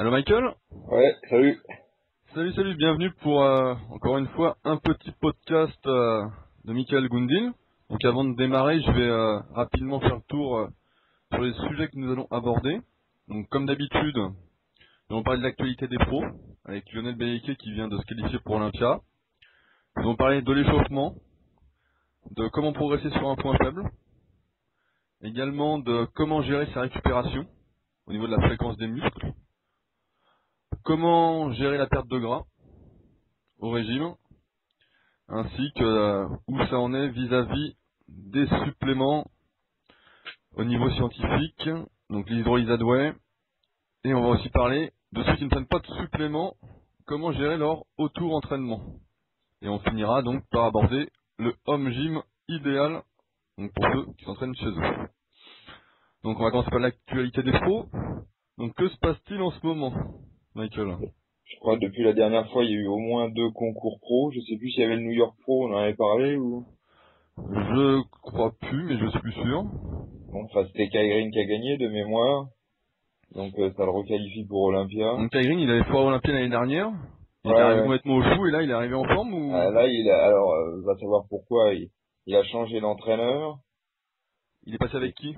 Allô Michael? Ouais, salut. Salut, salut, bienvenue pour euh, encore une fois un petit podcast euh, de Michael Gundil. Donc avant de démarrer, je vais euh, rapidement faire le tour euh, sur les sujets que nous allons aborder. Donc comme d'habitude, nous allons parler de l'actualité des pros avec Lionel Beyeke qui vient de se qualifier pour Olympia. Nous allons parler de l'échauffement, de comment progresser sur un point faible, également de comment gérer sa récupération au niveau de la fréquence des muscles, comment gérer la perte de gras au régime, ainsi que euh, où ça en est vis-à-vis des suppléments au niveau scientifique, donc l'hydrolysate whey, et on va aussi parler de ceux qui ne prennent pas de suppléments, comment gérer leur auto-entraînement. Et on finira donc par aborder le home gym idéal pour ceux qui s'entraînent chez eux. Donc on va commencer par l'actualité des pros. Donc que se passe-t-il en ce moment, Michael Je crois que depuis la dernière fois, il y a eu au moins deux concours pro. Je sais plus s'il y avait le New York Pro, on en avait parlé ou? Je crois plus, mais je suis plus sûr. Bon, enfin, c'était Kairin qui a gagné de mémoire. Donc euh, ça le requalifie pour Olympia. Donc il avait foiré Olympia l'année dernière. Il Ouais, est arrivé ouais. complètement au chou et là il est arrivé en forme ou? Ah, là, il a, alors, euh, va savoir pourquoi. Il, il a changé d'entraîneur. il est passé avec qui?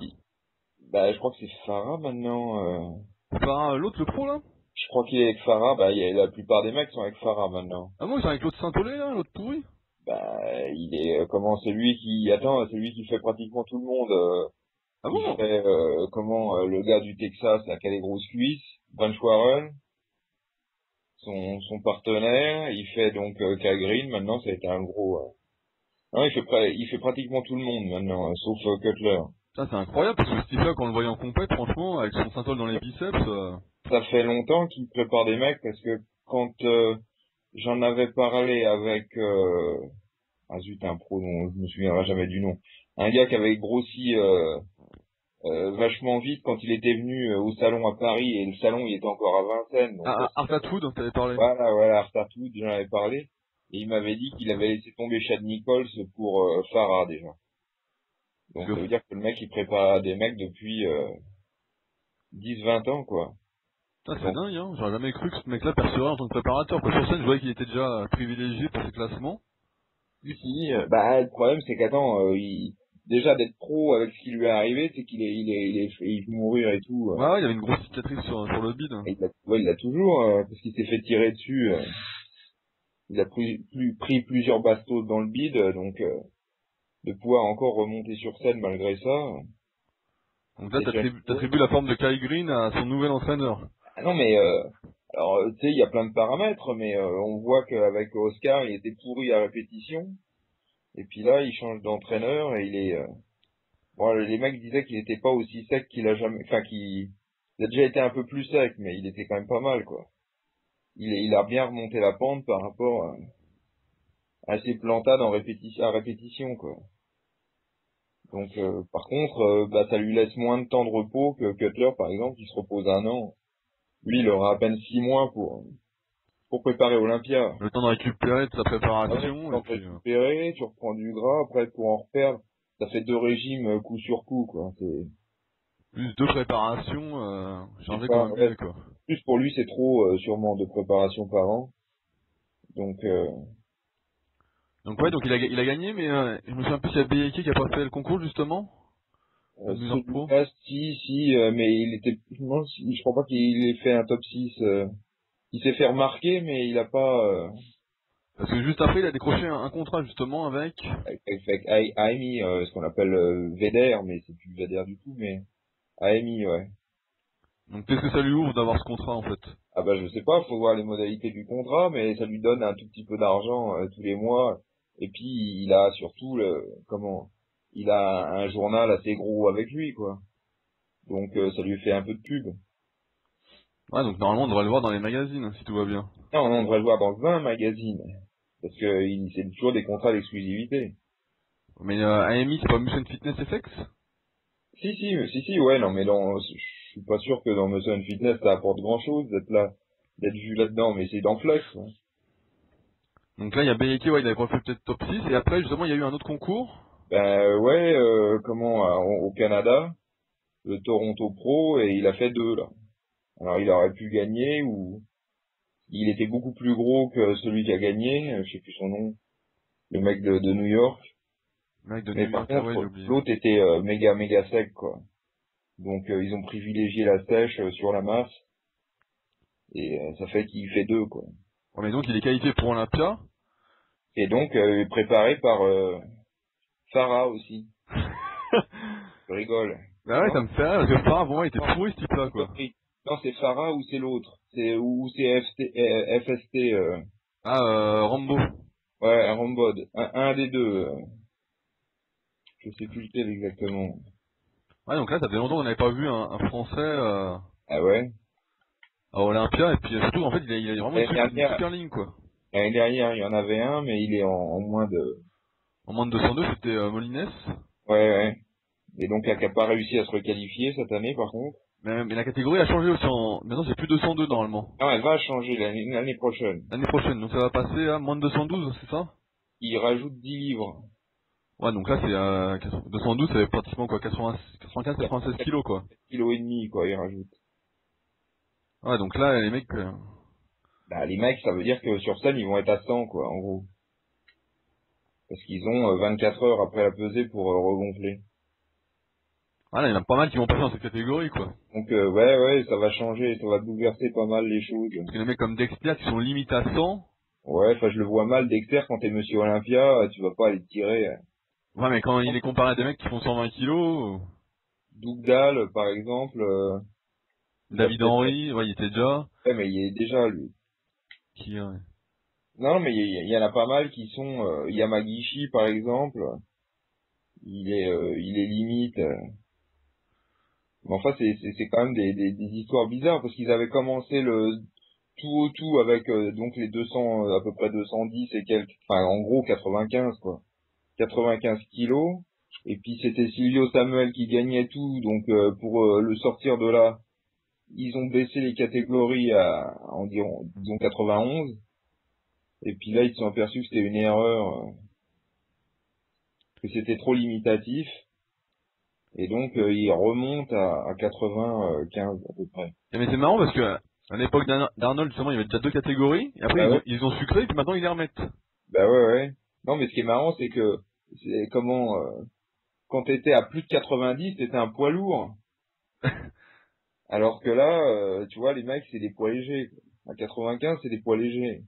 Bah, je crois que c'est Farah maintenant. euh. Farah, l'autre, le pro là? Je crois qu'il est avec Farah. Bah, il y a, la plupart des mecs sont avec Farah maintenant. Ah bon, ils sont avec l'autre Saint-Olé là, l'autre pourri? Bah, il est euh, comment C'est lui qui attends, c'est lui qui fait pratiquement tout le monde. euh, Ah il bon fait euh, comment euh, le gars du Texas là, qui a grosses cuisses, Van Schwarren, son son partenaire, il fait donc euh, Green. Maintenant, ça a été un gros. euh, Non, il fait il fait pratiquement tout le monde maintenant, sauf Cutler. Ça c'est incroyable parce que Steve quand on le voyait en compète, franchement, avec son Saint-Ol dans les biceps, euh, Ça fait longtemps qu'il prépare des mecs parce que quand euh, j'en avais parlé avec euh, ah zut un pro dont je me souviendrai jamais du nom, un gars qui avait grossi euh, euh, vachement vite quand il était venu euh, au salon à Paris et le salon il était encore à Vincennes. Donc, ah, ah, Art Food, t'avais parlé. Voilà, voilà, Artartout, j'en avais parlé. Et il m'avait dit qu'il avait laissé tomber Chad Nichols pour euh, Farah déjà. Donc ça veut dire que le mec il prépare des mecs depuis euh, 10-20 ans quoi. Ça c'est dingue, hein. J'aurais jamais cru que ce mec-là percerait en tant que préparateur. Quoi. Sur scène, je voyais qu'il était déjà privilégié pour ses classements. Si, si, euh, bah le problème c'est qu'attends, euh, il... déjà d'être pro avec ce qui lui est arrivé, c'est qu'il est, il est, il est, il peut mourir et tout. euh. Ouais, ouais, il y avait une grosse cicatrice sur, sur le bide. Et il l'a ouais, il l'a toujours, euh, parce qu'il s'est fait tirer dessus. euh. Il a pris, plus- pris plusieurs bastos dans le bide, euh, donc euh, de pouvoir encore remonter sur scène malgré ça. Donc là, t'attribues la forme de Kai Green à son nouvel entraîneur. Ah non mais euh, alors tu sais il y a plein de paramètres mais euh, on voit qu'avec Oscar il était pourri à répétition et puis là il change d'entraîneur et il est euh, bon les mecs disaient qu'il était pas aussi sec qu'il a jamais enfin qu'il il a déjà été un peu plus sec mais il était quand même pas mal quoi. Il il a bien remonté la pente par rapport à, à ses plantades en répétition à répétition quoi. Donc euh, par contre euh, bah ça lui laisse moins de temps de repos que Cutler par exemple qui se repose un an. Lui, il aura à peine six mois pour, pour préparer Olympia. Le temps de récupérer de sa préparation. T'en et puis, euh, récupérer, tu reprends du gras, après pour en reperdre, ça fait deux régimes euh, coup sur coup, quoi. C'est, plus de préparation, euh, chargé comme un quoi. plus pour lui, c'est trop, euh, sûrement, de préparation par an. Donc, euh, Donc ouais, donc il a, il a gagné, mais euh, je me souviens plus s'il y a qui a pas fait le concours, justement. Euh, si, si, euh, mais il était, non, je crois pas qu'il ait fait un top 6, euh, il s'est fait remarquer, mais il a pas, euh, Parce que juste après, il a décroché un, un contrat, justement, avec... avec, avec AMI, euh, ce qu'on appelle euh, VDR, mais c'est plus VDR du tout, mais AMI, ouais. Donc qu'est-ce que ça lui ouvre d'avoir ce contrat, en fait? Ah bah je sais pas, faut voir les modalités du contrat, mais ça lui donne un tout petit peu d'argent euh, tous les mois. Et puis il a surtout le comment il a un journal assez gros avec lui quoi. Donc euh, ça lui fait un peu de pub. Ouais, donc normalement, on devrait le voir dans les magazines, si tout va bien. Non, on devrait le voir dans 20 magazines. Parce que il c'est toujours des contrats d'exclusivité. Mais euh, AMI, c'est pas Motion Fitness FX Si si si si ouais non mais dans je suis pas sûr que dans and Fitness ça apporte grand chose d'être là d'être vu là-dedans mais c'est dans Flex. hein. Donc là, il y a Beyeke, ouais, il avait pas fait peut-être top 6, et après, justement, il y a eu un autre concours. Ben ouais, euh, comment euh, au Canada, le Toronto Pro et il a fait deux là. Alors il aurait pu gagner ou il était beaucoup plus gros que celui qui a gagné, euh, je sais plus son nom, le mec de, de New York. Le mec de Mais New par York, ouais, contre, l'autre était euh, méga méga sec quoi. Donc ils ont privilégié la sèche sur la masse et ça fait qu'il fait deux quoi. Ouais, mais donc il est qualifié pour Olympia. Et donc préparé par Farah aussi. Je rigole. Bah ouais, Non. ça me fait rire, parce que Farah, moi, il était pourri ce type-là, quoi. Non, c'est Farah ou c'est l'autre. C'est ou c'est FT, euh, FST. euh, Ah, euh, Rambo. ouais, un Rambod. Un, un des deux. euh. Je sais plus lequel exactement. Ouais, donc là, ça fait longtemps qu'on n'avait pas vu un, un Français euh, Ah ouais? à Olympia, et puis surtout, en fait, il a, il a vraiment une, super, ligne, quoi. L'année dernière, il y en avait un, mais il est en, en moins de. En moins de 202, c'était euh, Molines. Ouais, ouais. Et donc, là, qui a pas réussi à se requalifier cette année, par contre. Mais, mais la catégorie a changé aussi en... Maintenant, c'est plus 202, normalement. Non, elle va changer l'année prochaine. L'année prochaine, donc ça va passer à moins de 212, c'est ça? Il rajoute 10 livres. Ouais, donc là, c'est 80 212, c'est pratiquement quoi 80 95, 96 kilos, quoi. Kilo et demi, quoi, il rajoute. Ouais, donc là, les mecs... euh, Bah, les mecs, ça veut dire que sur scène, ils vont être à 100, quoi, en gros. Parce qu'ils ont euh, 24 heures après la pesée pour euh, regonfler. Ah, là, il y en a pas mal qui vont passer dans cette catégorie, quoi. Donc, euh, ouais, ouais, ça va changer, ça va bouleverser pas mal les choses. Parce que les mecs comme Dexter, qui sont limite à 100... Ouais, enfin, je le vois mal, Dexter, quand t'es Monsieur Olympia, euh, tu vas pas aller te tirer. euh. Ouais, mais quand il est comparé à des mecs qui font 120 kilos... Dougdal, par exemple, euh, David Henry, ouais, il était déjà... ouais, mais il est déjà, lui. Qui, ouais. Non, mais il y, en a pas mal qui sont, euh, Yamagishi, par exemple, il est, euh, il est limite. euh. Mais enfin, c'est, c'est, quand même des, des, des histoires bizarres, parce qu'ils avaient commencé le tout au tout avec euh, donc les 200, euh, à peu près 210 et quelques, enfin en gros 95 quoi. 95 kilos. Et puis c'était Silvio Samuel qui gagnait tout, donc pour le sortir de là, ils ont baissé les catégories à environ disons 91. Et puis là ils se sont aperçus que c'était une erreur, euh, que c'était trop limitatif. Et donc euh, ils remontent à, à 95 à peu près. Et mais c'est marrant parce que à l'époque d'Arn- d'Arnold, justement, il y avait déjà deux catégories, et après, Ah ils, ouais. ont, ils ont sucré, et puis maintenant, ils les remettent. Bah ouais ouais. Non mais ce qui est marrant c'est que c'est comment euh, quand t'étais à plus de 90 t'étais un poids lourd. Alors que là euh, tu vois les mecs c'est des poids légers. À 95 c'est des poids légers.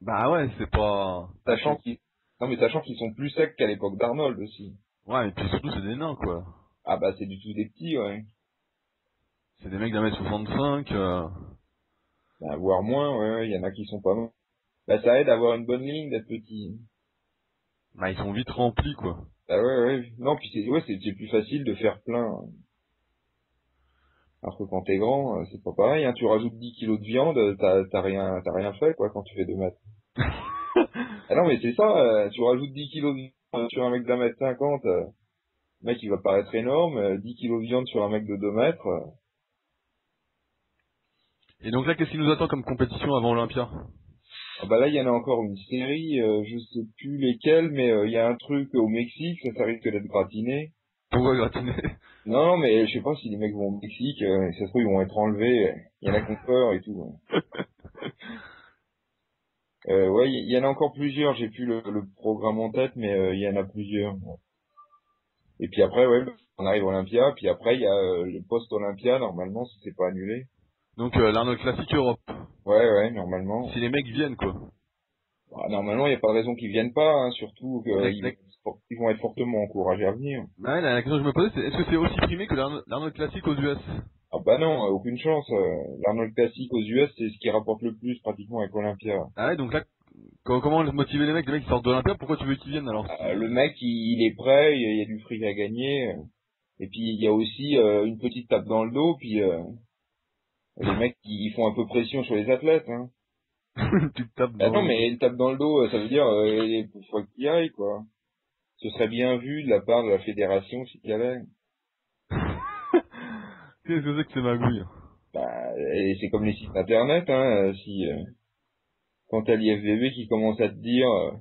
Bah ouais, c'est pas... Sachant qu'ils non mais sachant qu'ils sont plus secs qu'à l'époque d'Arnold aussi. Ouais, et puis surtout, c'est des nains, quoi. Ah bah c'est du tout des petits ouais. C'est des mecs d'un mètre 65, euh... Bah, voire moins ouais, ouais, il y en a qui sont pas mal. Bah ça aide à avoir une bonne ligne d'être petit. bah, ils sont vite remplis, quoi. Ah ouais ouais. Non puis c'est ouais c'est c'est plus facile de faire plein. Alors que quand t'es grand, euh, c'est pas pareil, hein. tu rajoutes 10 kilos de viande, euh, t'as rien t'as rien fait quoi quand tu fais 2 mètres. ah non mais c'est ça, euh, tu rajoutes 10 kilos de viande sur un mec d'un mètre 50, le mec il va paraître énorme, euh, 10 kilos de viande sur un mec de 2 mètres. Et donc là, qu'est-ce qui nous attend comme compétition avant Olympia? Ah bah là il y en a encore une série, euh, je sais plus lesquelles, mais euh, il y a un truc au Mexique, ça, ça risque d'être gratiné. Pourquoi gratiner Non mais je sais pas si les mecs vont au Mexique, euh, ça se trouve ils vont être enlevés, il y en a qui ont peur et tout. ouais. Euh, ouais, il y, en a encore plusieurs. J'ai plus le, le programme en tête, mais euh, il y en a plusieurs. Et puis après, ouais, on arrive à Olympia. Puis après, il y a euh, le post-Olympia, normalement, si c'est pas annulé. Donc euh, l'Arnold Classic Europe. Ouais, ouais, normalement. Si les mecs viennent, quoi. Bah, normalement, il n'y a pas de raison qu'ils viennent pas, hein, surtout qu'ils. Ils vont être fortement encouragés à venir. Bah ouais, la, question que je me posais, c'est est-ce que c'est aussi primé que l'Arnold Classic aux US Ah bah non, euh, aucune chance. euh, L'Arnold Classic aux US, c'est ce qui rapporte le plus pratiquement avec Olympia. Ah ouais, donc là, co- comment motiver les mecs Les mecs qui sortent d'Olympia, pourquoi tu veux qu'ils viennent alors? Euh, le mec, il, il est prêt, il y a- il y a du fric à gagner. euh, Et puis il y a aussi euh, une petite tape dans le dos, puis euh, les mecs ils font un peu pression sur les athlètes. Hein. Tu tapes Ah dans- non, mais une tape dans le dos, ça veut dire euh, il faut qu'il y aille, quoi. Ce serait bien vu de la part de la fédération s'il y avait. Qu'est-ce que c'est que ces magouilles? Bah, c'est comme les sites internet, hein, si euh, quand t'as l'IFBB qui commence à te dire, euh,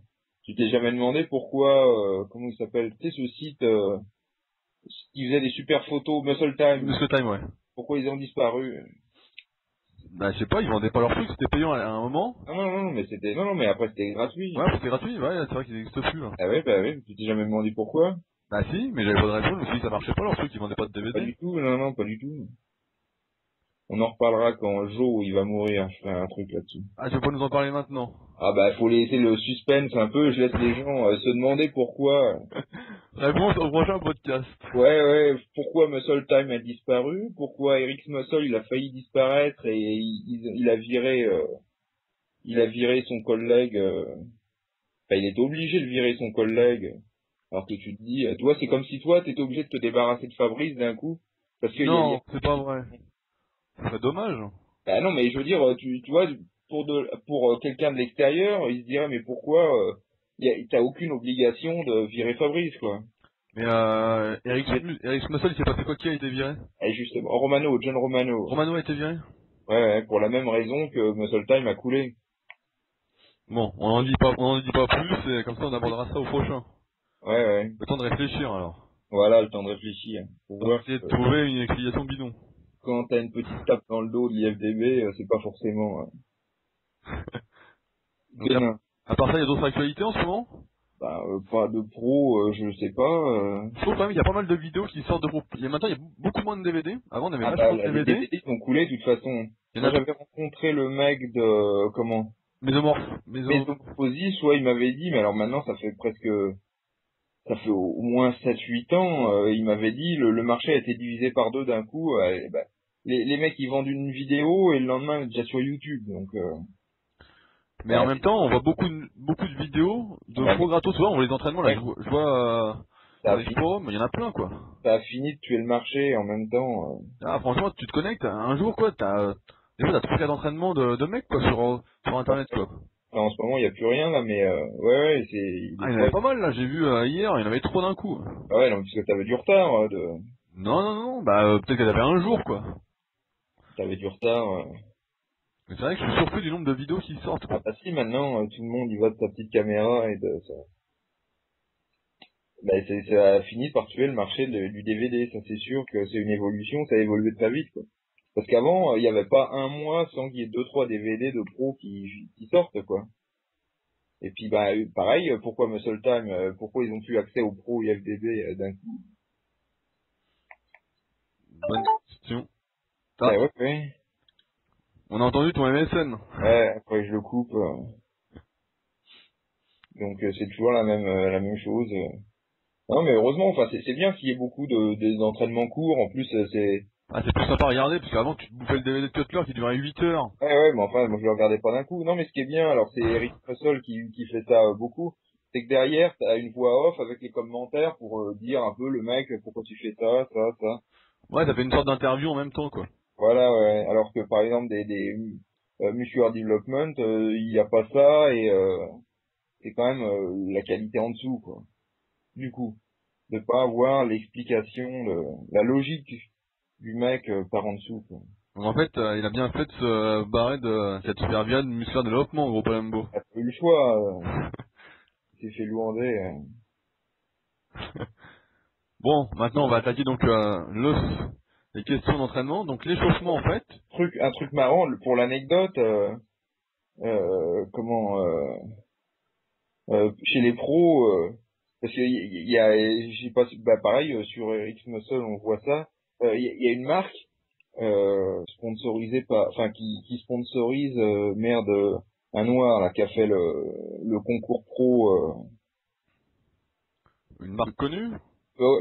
tu t'es jamais demandé pourquoi, euh, comment il s'appelle, tu sais ce site euh, qui faisait des super photos, Muscle Time. Monsieur Time, ouais. Pourquoi ils ont disparu? Bah, je sais pas, ils vendaient pas leurs trucs, c'était payant à un moment. Non, non, non, mais c'était, non, non, mais après c'était gratuit. Ouais, c'était gratuit, ouais, c'est vrai qu'ils n'existent plus, là. Ah ouais, bah oui, tu t'es jamais demandé pourquoi? Bah si, mais j'avais pas de réponse, je me suis dit, ça marchait pas leurs trucs, ils vendaient pas de Pas DVD. du tout, non, non, pas du tout. On en reparlera quand Joe il va mourir, je ferai un truc là-dessus. Ah, tu veux pas nous en parler maintenant? Ah bah faut laisser le suspense un peu, je laisse les gens euh, se demander pourquoi. Réponse au prochain podcast. Ouais ouais, pourquoi Muscle Time a disparu, pourquoi Eric Muscle il a failli disparaître et il, il- il a viré euh, il a viré son collègue euh, enfin il était obligé de virer son collègue. Alors que tu te dis, toi c'est comme si toi t'étais obligé de te débarrasser de Fabrice d'un coup parce que Non, c'est pas vrai. Ce serait dommage. Bah non, mais je veux dire, tu, tu vois, pour de, pour euh, quelqu'un de l'extérieur, il se dirait, mais pourquoi euh, t'as aucune obligation de virer Fabrice, quoi. Mais euh, Eric, Eric Smussel, il s'est passé quoi qui a été viré Et justement, Romano, John Romano. Romano a été viré? Ouais, ouais, pour la même raison que Muscle Time a coulé. Bon, on en dit pas, on en dit pas plus, et comme ça on abordera ça au prochain. Ouais, ouais. Le temps de réfléchir alors. Voilà, le temps de réfléchir. Pour On va voir essayer de trouver une explication bidon. Quand t'as une petite tape dans le dos de l'IFDB, euh, c'est pas forcément... euh, Donc, bénin. À part ça, il y a d'autres actualités en ce moment? Bah, euh, pas de pro, euh, je sais pas. euh. Je trouve quand même qu'il y a pas mal de vidéos qui sortent de groupe. Il y a maintenant il y a beaucoup moins de DVD. Avant on avait Ah bah, de les DVD. DVD ils ont coulé de toute façon. Moi a j'avais rencontré le mec de... comment? Mésomorphe. Méso... Mésoposie, soit il m'avait dit, mais alors maintenant ça fait presque, ça fait au moins 7-8 ans, euh, il m'avait dit le, le marché a été divisé par deux d'un coup. euh, bah, les, les mecs ils vendent une vidéo et le lendemain il est déjà sur YouTube, donc euh, Mais en même temps, on voit beaucoup de, beaucoup de vidéos de Ouais. pro gratos. Souvent, on voit les entraînements là. Ouais. Je vois, je vois euh, ça, a forums, il y en a plein quoi. ça a fini de tuer le marché en même temps. euh. Ah, franchement, tu te connectes un jour quoi. T'as des fois t'as trois quatre entraînements de, de mecs quoi sur euh, sur internet quoi. Là, en ce moment il y a plus rien là, mais euh, ouais ouais c'est. il Ah, il y en avait pas- mal là. J'ai vu euh, hier, il y en avait trop d'un coup. Ah ouais non parce que t'avais du retard, euh, de, Non non non. Bah euh, peut-être qu'elle avait un jour quoi. T'avais du retard. euh. Mais c'est vrai que je suis surpris du nombre de vidéos qui sortent. Ah bah si maintenant euh, tout le monde y va de sa petite caméra et de ça. Bah, ça a fini par tuer le marché de- du DVD, ça c'est sûr que c'est une évolution, ça a évolué très vite quoi. Parce qu'avant, euh, il n'y avait pas un mois sans qu'il y ait deux trois DVD de pro qui, qui sortent quoi. Et puis bah pareil, pourquoi Muscle Time, pourquoi ils ont plus accès aux pro IFDB d'un coup? Bonne question. Ah. Ah ouais, ouais. On a entendu ton MSN. Ouais, après je le coupe. euh. Donc euh, c'est toujours la même euh, la même chose. euh. Non mais heureusement, enfin c'est c'est bien qu'il y ait beaucoup de des entraînements courts. En plus euh, c'est Ah, c'est plus sympa à regarder parce qu'avant tu te bouffais le DVD de Cutler qui durait 8 heures. ouais ouais, mais enfin moi je le regardais pas d'un coup. Non mais ce qui est bien, alors c'est Eric Russell qui qui fait ça euh, beaucoup. C'est que derrière t'as une voix off avec les commentaires pour euh, dire un peu le mec pourquoi tu fais ça ça ça. Ouais, t'avais une sorte d'interview en même temps quoi. Voilà ouais. Alors que par exemple des des euh, Mutual Development, euh, il y a pas ça et euh, c'est quand même euh, la qualité en dessous quoi. Du coup, de pas avoir l'explication, de la logique du mec euh, par en dessous quoi. En fait, euh, il a bien fait de se barrer de cette superviade musculaire développement, en gros Palembo. Il a pas eu le choix. Euh, il s'est fait louander. euh. Bon, maintenant on va attaquer donc euh, le, les questions d'entraînement. Donc l'échauffement en fait. Truc, un truc marrant pour l'anecdote. Euh, euh, comment euh, chez les pros, parce qu'il y, a, j'ai pas, bah pareil sur Eric Muscle on voit ça. Il y, a- il y a une marque sponsorisée par, enfin qui, qui sponsorise merde un noir là qui a fait le, le concours pro. Une marque connue?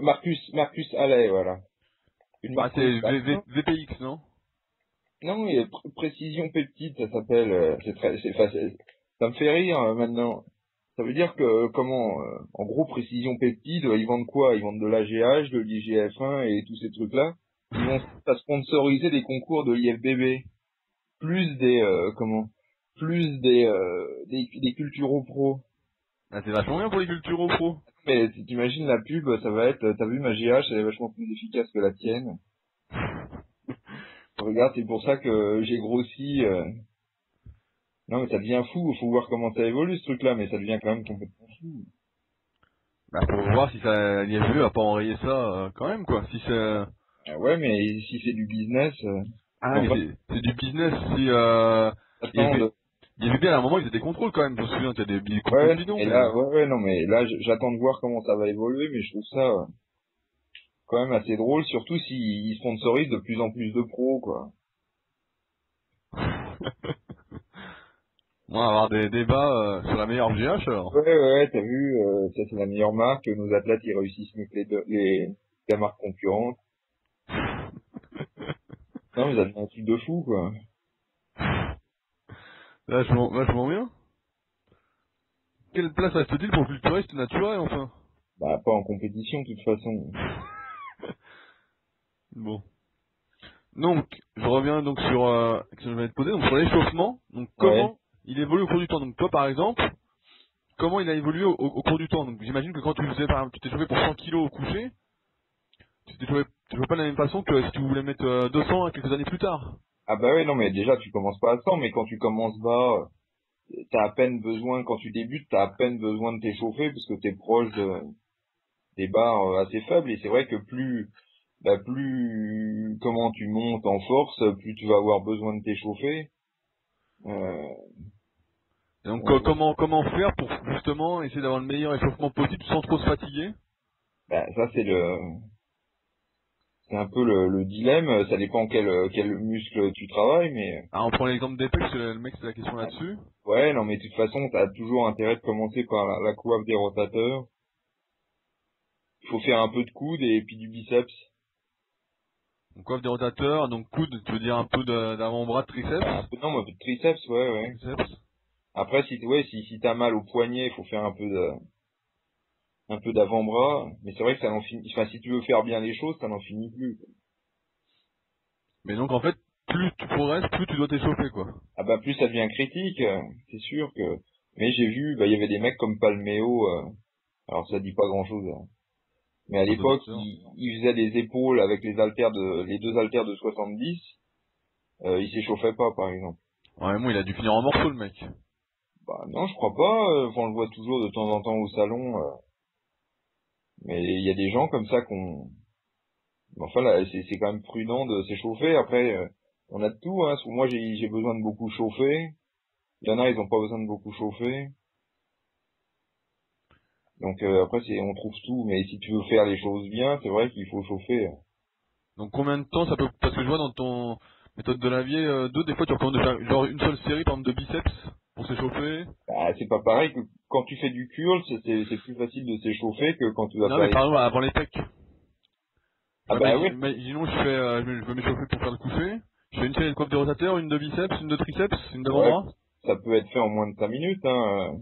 Marcus Marcus Allais voilà. Ah, marque c'est VPX, non Non, il y a pr- précision peptide, ça s'appelle. euh, C'est très. Ça me fait rire euh, maintenant. Ça veut dire que euh, comment, euh, en gros, précision peptide, ils vendent quoi? Ils vendent de l'AGH, de l'IGF1 et tous ces trucs-là. Ils vont à sponsoriser des concours de l'IFBB, plus des euh, comment, plus des euh, des, des culturaux pro. ah, C'est vachement bien pour les culturaux pro. Mais t'imagines la pub, ça va être, t'as vu ma GH, elle est vachement plus efficace que la tienne. Regarde, c'est pour ça que j'ai grossi. euh. Non, mais ça devient fou. Faut voir comment ça évolue ce truc-là, mais ça devient quand même complètement fou. Bah, faut voir si ça l'IFBB va pas enrayer ça euh, quand même quoi. Si c'est Ah ouais, mais si c'est du business. euh, Ah, mais Enfin- c'est- du business. Si, euh, y Attends, il y avait bien à un moment, il a des contrôles quand même. Je me souviens, il y a des, des ouais, bidons. et là, ouais, ouais, non, mais là, j'attends de voir comment ça va évoluer, mais je trouve ça euh, quand même assez drôle, surtout s'ils sponsorisent de plus en plus de pros, quoi. On va avoir des débats euh, sur la meilleure GH alors. Ouais, ouais, ouais, t'as vu, euh, ça c'est la meilleure marque, nos athlètes ils réussissent mieux que les, deux- les, la marque concurrente. non, ça devient un truc de fou, quoi. Là, je m'en là, je m'en viens. Quelle place reste-t-il pour le culturiste naturel enfin? Bah, pas en compétition, de toute façon. Bon. Donc, je reviens donc sur euh, que je vais te poser, donc sur l'échauffement. Donc, comment il évolue au cours du temps? Donc, toi, par exemple, comment il a évolué au, cours du temps? Donc, j'imagine que quand tu faisais, par exemple, tu t'es chauffé pour 100 kilos au coucher, tu t'es chauffé, tu chauffais pas de la même façon que si tu voulais mettre euh, 200 quelques années plus tard. Ah bah ouais, non, mais déjà, tu commences pas à 100, mais quand tu commences bas, euh, t'as à peine besoin, quand tu débutes, t'as à peine besoin de t'échauffer, parce que t'es proche de, des barres euh, assez faibles, et c'est vrai que plus, bah plus, comment tu montes en force, plus tu vas avoir besoin de t'échauffer. Euh, donc, Ouais. euh, comment comment faire pour justement essayer d'avoir le meilleur échauffement possible sans trop se fatiguer? Bah, ça c'est le, c'est un peu le, le dilemme, ça dépend quel, quel muscle tu travailles, mais Ah, on prend l'exemple des pecs, le mec c'est la question là-dessus. ouais, non, mais de toute façon, t'as toujours intérêt de commencer par la, la coiffe des rotateurs. Il faut faire un peu de coude et puis du biceps. Donc, coiffe des rotateurs, donc coude, tu veux dire un peu d'avant-bras, de triceps? Non, mais un peu de triceps, ouais, ouais. Triceps. Après, si, ouais, si, si t'as mal au poignet, il faut faire un peu de, un peu d'avant-bras. Mais c'est vrai que ça n'en finit, enfin, si tu veux faire bien les choses, ça n'en finit plus. Mais donc en fait, plus tu progresses, plus tu dois t'échauffer quoi. Ah bah, plus ça devient critique, c'est sûr que, mais j'ai vu, bah, il y avait des mecs comme Palmeo, euh, alors ça dit pas grand chose, Mais à l'époque, docteur. il, il faisait des épaules avec les haltères de, les deux haltères de 70, euh, il s'échauffait pas, par exemple. Ouais, moi il a dû finir en morceaux le mec. Bah non, je crois pas. euh, Enfin, on le voit toujours de temps en temps au salon. euh. Mais il y a des gens comme ça qu'on. Enfin là, c'est quand même prudent de s'échauffer. Après, euh, on a de tout. Hein. Moi, j'ai besoin de beaucoup chauffer. Il y en a, ils ont pas besoin de beaucoup chauffer. Donc euh, après, c'est on trouve tout. Mais si tu veux faire les choses bien, c'est vrai qu'il faut chauffer. Donc combien de temps ça peut... Parce que je vois dans ton méthode de lavier euh, 2, des fois tu recommandes de faire genre une seule série par exemple de biceps? Pour s'échauffer. Bah, c'est pas pareil que quand tu fais du curl, c'est- plus facile de s'échauffer que quand tu vas Non mais par exemple avant les pecs. Ah bah oui. Imaginons je fais, euh, je veux m'échauffer pour faire le coucher. Je fais une série de coiffe de rotateur, une de biceps, une de triceps, une d'avant-bras. Ça peut être fait en moins de 5 minutes. Hein.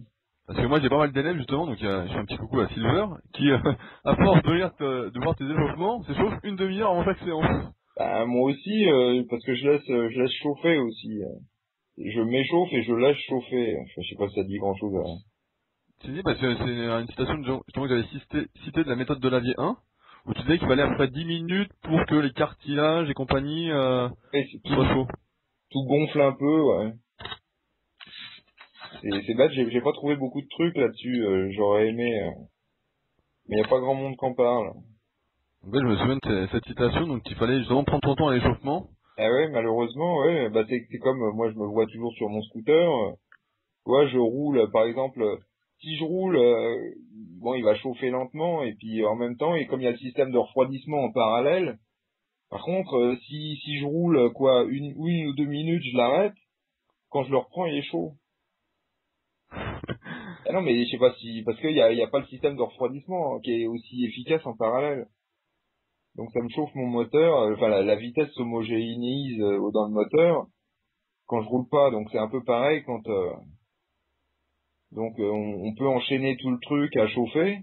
Parce que moi j'ai pas mal d'élèves justement, donc euh, je fais un petit coucou à Silver, qui euh, à force de, lire te- de voir tes échauffements, s'échauffe une demi-heure avant chaque séance. Bah, moi aussi, euh, parce que je laisse, euh, je laisse chauffer aussi. Je m'échauffe et je laisse chauffer. Enfin, je sais pas si ça dit grand chose. Tu dis, parce que c'est une citation de Jean- justement que j'avais cité, cité de la méthode de Lavier 1, où tu disais qu'il fallait à peu près 10 minutes pour que les cartilages et compagnie euh, tout, soient chauds. tout gonfle un peu, ouais. C'est c'est bête, j'ai pas trouvé beaucoup de trucs là-dessus. euh, J'aurais aimé, euh, mais y a pas grand monde qui en parle. En fait, je me souviens de ce- cette citation, donc il fallait justement prendre ton temps à l'échauffement. Ah ouais, malheureusement, ouais. Bah c'est c'est comme euh, moi, je me vois toujours sur mon scooter. euh, tu vois, je roule, euh, par exemple. euh, Si je roule, euh, bon, il va chauffer lentement et puis euh, en même temps, et comme il y a le système de refroidissement en parallèle, par contre, euh, si si je roule euh, quoi une, une ou deux minutes, je l'arrête. Quand je le reprends, il est chaud. Ah non, mais je sais pas si parce qu'il y a, il y a pas le système de refroidissement hein, qui est aussi efficace en parallèle. Donc ça me chauffe mon moteur, euh, enfin la, la vitesse s'homogénéise euh, dans le moteur quand je roule pas, donc c'est un peu pareil quand euh, donc euh, on, on peut enchaîner tout le truc à chauffer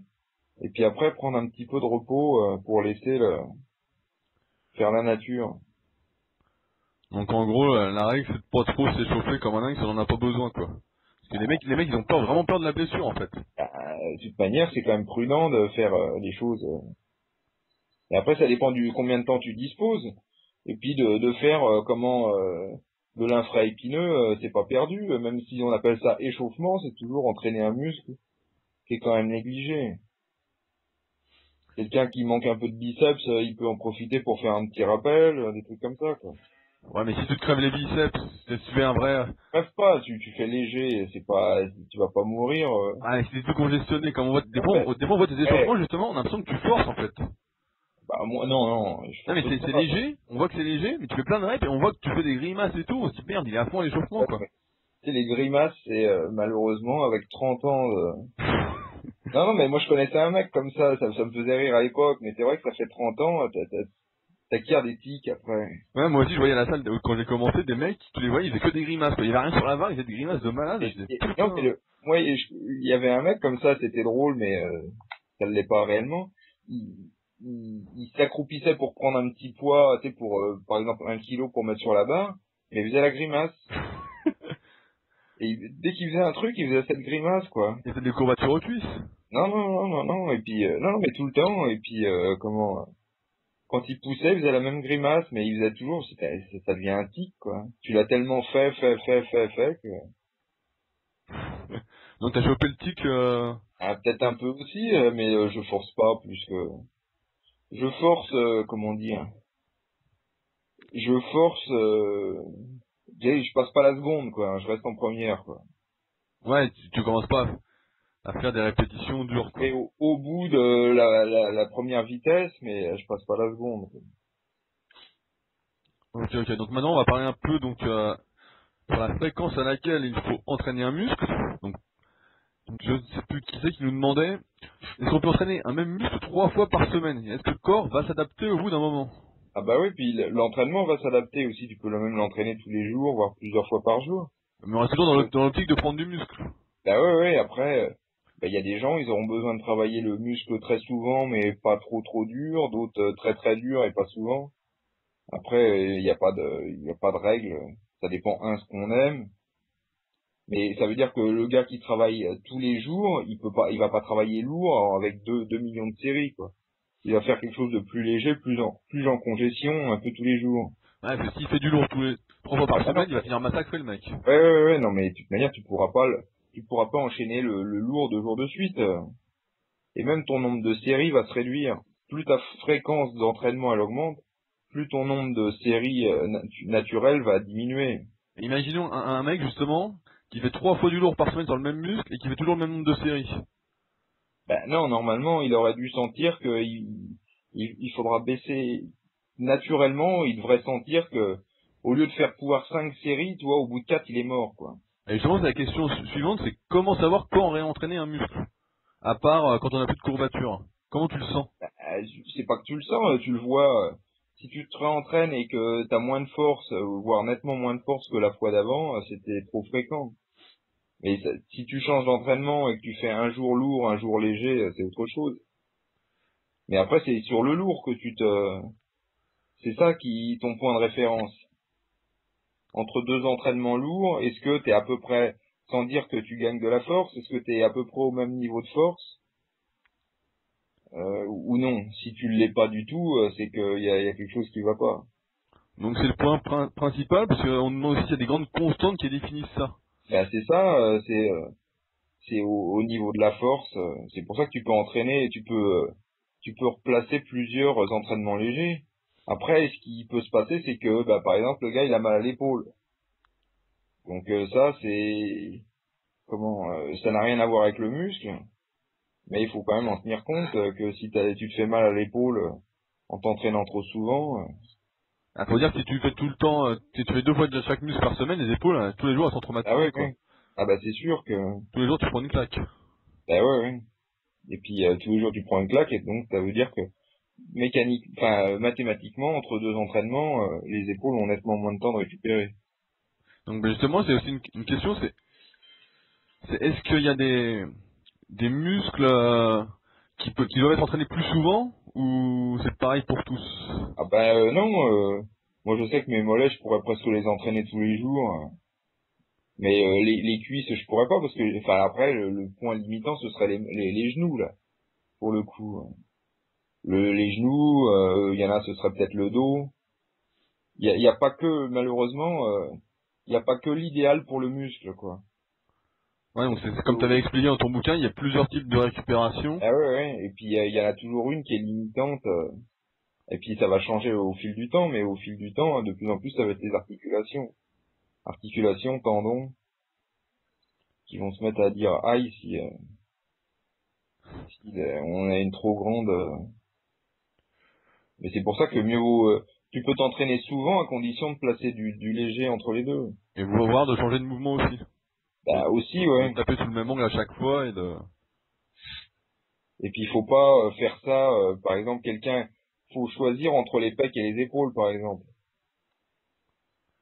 et puis après prendre un petit peu de repos pour laisser le faire la nature. Donc en gros, la règle c'est de pas trop s'échauffer comme un dingue si on en a pas besoin, quoi. Parce que les mecs, les mecs ils ont peur, vraiment peur de la blessure en fait. Bah, de toute manière, c'est quand même prudent de faire les choses. Et après, ça dépend du combien de temps tu disposes. Et puis de, de faire euh, comment euh, de l'infra-épineux, euh, c'est pas perdu. Même si on appelle ça échauffement, c'est toujours entraîner un muscle qui est quand même négligé. quelqu'un qui manque un peu de biceps, euh, il peut en profiter pour faire un petit rappel, euh, des trucs comme ça, quoi. Ouais, mais si tu te crèves les biceps, tu fais un vrai... Bref pas, tu, tu fais léger, c'est pas, tu vas pas mourir. euh. Si t'es tout congestionné, comme on voit, des fois, on, des fois, on voit tes échauffements, justement, on a l'impression que tu forces, en fait. Bah moi, non, non. Non, mais c'est léger, on voit que c'est léger, mais tu fais plein de reps et on voit que tu fais des grimaces et tout, on se dit merde, il est à fond à l'échauffement, quoi. Tu sais, les grimaces, c'est euh, malheureusement avec 30 ans. de- non, non, mais moi je connaissais un mec comme ça, ça, ça me faisait rire à l'époque, mais c'est vrai que ça fait 30 ans, t'as- t'acquiers des tics après. Ouais, moi aussi, je voyais à la salle, quand j'ai commencé, des mecs, tu les voyais, ils faisaient que des grimaces, quoi. Il y avait rien sur la barre, ils faisaient des grimaces de malade, et Et- non, mais le, moi, il y avait un mec comme ça, c'était drôle, mais euh, ça ne l'est pas réellement. Il, il, il s'accroupissait pour prendre un petit poids, tu sais, pour euh, par exemple un kilo pour mettre sur la barre, mais il faisait la grimace. Et il- dès qu'il faisait un truc, il faisait cette grimace, quoi. Il faisait des courbatures aux cuisses. Non, non, non, non, non, et puis euh, non, mais tout le temps, et puis euh, comment quand il poussait, il faisait la même grimace, mais il faisait toujours, ça devient un tic, quoi. Tu l'as tellement fait, fait, fait, fait, fait que Donc t'as chopé le tic, euh... Ah, peut-être un peu aussi, euh, mais euh, je force pas plus que. Je force, euh, comment dire. Je force. Euh... Je passe pas la seconde, quoi. Je reste en première, quoi. ouais, tu, tu commences pas à faire des répétitions dures, quoi. Et au, au bout de la, la, la première vitesse, mais je passe pas la seconde. quoi. Ok, ok. Donc maintenant, on va parler un peu donc euh, sur la fréquence à laquelle il faut entraîner un muscle. Je ne sais plus qui c'est qui nous demandait. Est-ce qu'on peut entraîner un même muscle trois fois par semaine? Est-ce que le corps va s'adapter au bout d'un moment? Ah bah oui, puis l'entraînement va s'adapter aussi. Tu peux le même l'entraîner tous les jours, voire plusieurs fois par jour. Mais on reste toujours dans l'op- dans l'optique de prendre du muscle. Bah ouais, ouais, après, euh, bah, il y a des gens, ils auront besoin de travailler le muscle très souvent, mais pas trop trop dur, d'autres euh, très très dur et pas souvent. Après, il n'y a pas de, il a pas de règle. Ça dépend un ce qu'on aime. Mais ça veut dire que le gars qui travaille euh, tous les jours, il peut pas, il va pas travailler lourd avec deux, deux millions de séries, quoi. Il va faire quelque chose de plus léger, plus en, plus en congestion, un peu tous les jours. Ouais, parce s'il fait du lourd tous les trois fois par semaine, il va finir massacré le mec. Ouais, ouais, ouais, non, mais de toute manière, tu pourras pas, le- tu pourras pas enchaîner le, le lourd deux jours de suite. Et même ton nombre de séries va se réduire. Plus ta fréquence d'entraînement elle augmente, plus ton nombre de séries euh, natu- naturelles va diminuer. Imaginons un, un mec justement qui fait trois fois du lourd par semaine sur le même muscle et qui fait toujours le même nombre de séries. Ben non, normalement, il aurait dû sentir que il, il, il faudra baisser naturellement. Il devrait sentir que au lieu de faire pouvoir cinq séries, toi, au bout de quatre, il est mort, quoi. Et justement, c'est la question su- suivante, c'est comment savoir quand réentraîner un muscle? À part euh, quand on a plus de courbature. Comment tu le sens? Euh, c'est pas que tu le sens, euh, tu le vois. Si tu te réentraînes et que tu as moins de force, euh, voire nettement moins de force que la fois d'avant, euh, c'était trop fréquent. Mais si tu changes d'entraînement et que tu fais un jour lourd, un jour léger, euh, c'est autre chose. Mais après, c'est sur le lourd que tu te... C'est ça qui ton point de référence. Entre deux entraînements lourds, est-ce que tu es à peu près, sans dire que tu gagnes de la force, est-ce que tu es à peu près au même niveau de force? Euh, ou non. Si tu ne l'es pas du tout, euh, c'est qu'il y y a quelque chose qui va pas. Donc c'est le point prin- principal, parce qu'on demande aussi s'il y a des grandes constantes qui définissent ça. Ben, c'est ça, euh, c'est euh, c'est au, au niveau de la force. c'est pour ça que tu peux entraîner, et tu peux tu peux replacer plusieurs entraînements légers. Après, ce qui peut se passer, c'est que bah, par exemple le gars il a mal à l'épaule. Donc ça c'est comment ça n'a rien à voir avec le muscle, mais il faut quand même en tenir compte euh, que si tu te fais mal à l'épaule euh, en t'entraînant trop souvent, euh, Il faut dire que si tu fais tout le temps, si tu fais deux fois de chaque muscle par semaine, les épaules, tous les jours elles sont traumatisées. ah ouais, quoi. ouais. ah bah c'est sûr que Tous les jours tu prends une claque. Bah ouais, ouais. Et puis euh, tous les jours tu prends une claque et donc ça veut dire que mécanique, enfin mathématiquement entre deux entraînements, euh, les épaules ont nettement moins de temps de récupérer. Donc ben, justement, c'est aussi une, une question, c'est c'est est-ce qu'il y a des des muscles euh, qui, peut- qui doivent être entraînés plus souvent ou c'est pareil pour tous? Ah bah euh, non, euh, moi je sais que mes mollets je pourrais presque les entraîner tous les jours, mais euh, les, les cuisses je pourrais pas parce que, enfin après le, le point limitant ce serait les, les, les genoux là, pour le coup. Le, les genoux, euh, il y en a ce serait peut-être le dos. Il y a, y a pas que malheureusement, euh, il y a pas que l'idéal pour le muscle quoi. Ouais, donc c'est comme tu avais expliqué dans ton bouquin, il y a plusieurs types de récupération. Ah ouais, ouais. Et puis il y, a- il y en a toujours une qui est limitante. euh, et puis ça va changer au fil du temps, mais au fil du temps, hein, de plus en plus, ça va être les articulations. Articulations, tendons, qui vont se mettre à dire aïe si, euh, si euh, on a une trop grande. euh. Mais c'est pour ça que mieux vaut. euh, tu peux t'entraîner souvent à condition de placer du, du léger entre les deux. Et vous voir de changer de mouvement aussi. Bah aussi, ouais. De taper sur le même angle à chaque fois et de... Et puis il faut pas euh, faire ça, euh, par exemple, quelqu'un, faut choisir entre les pecs et les épaules, par exemple.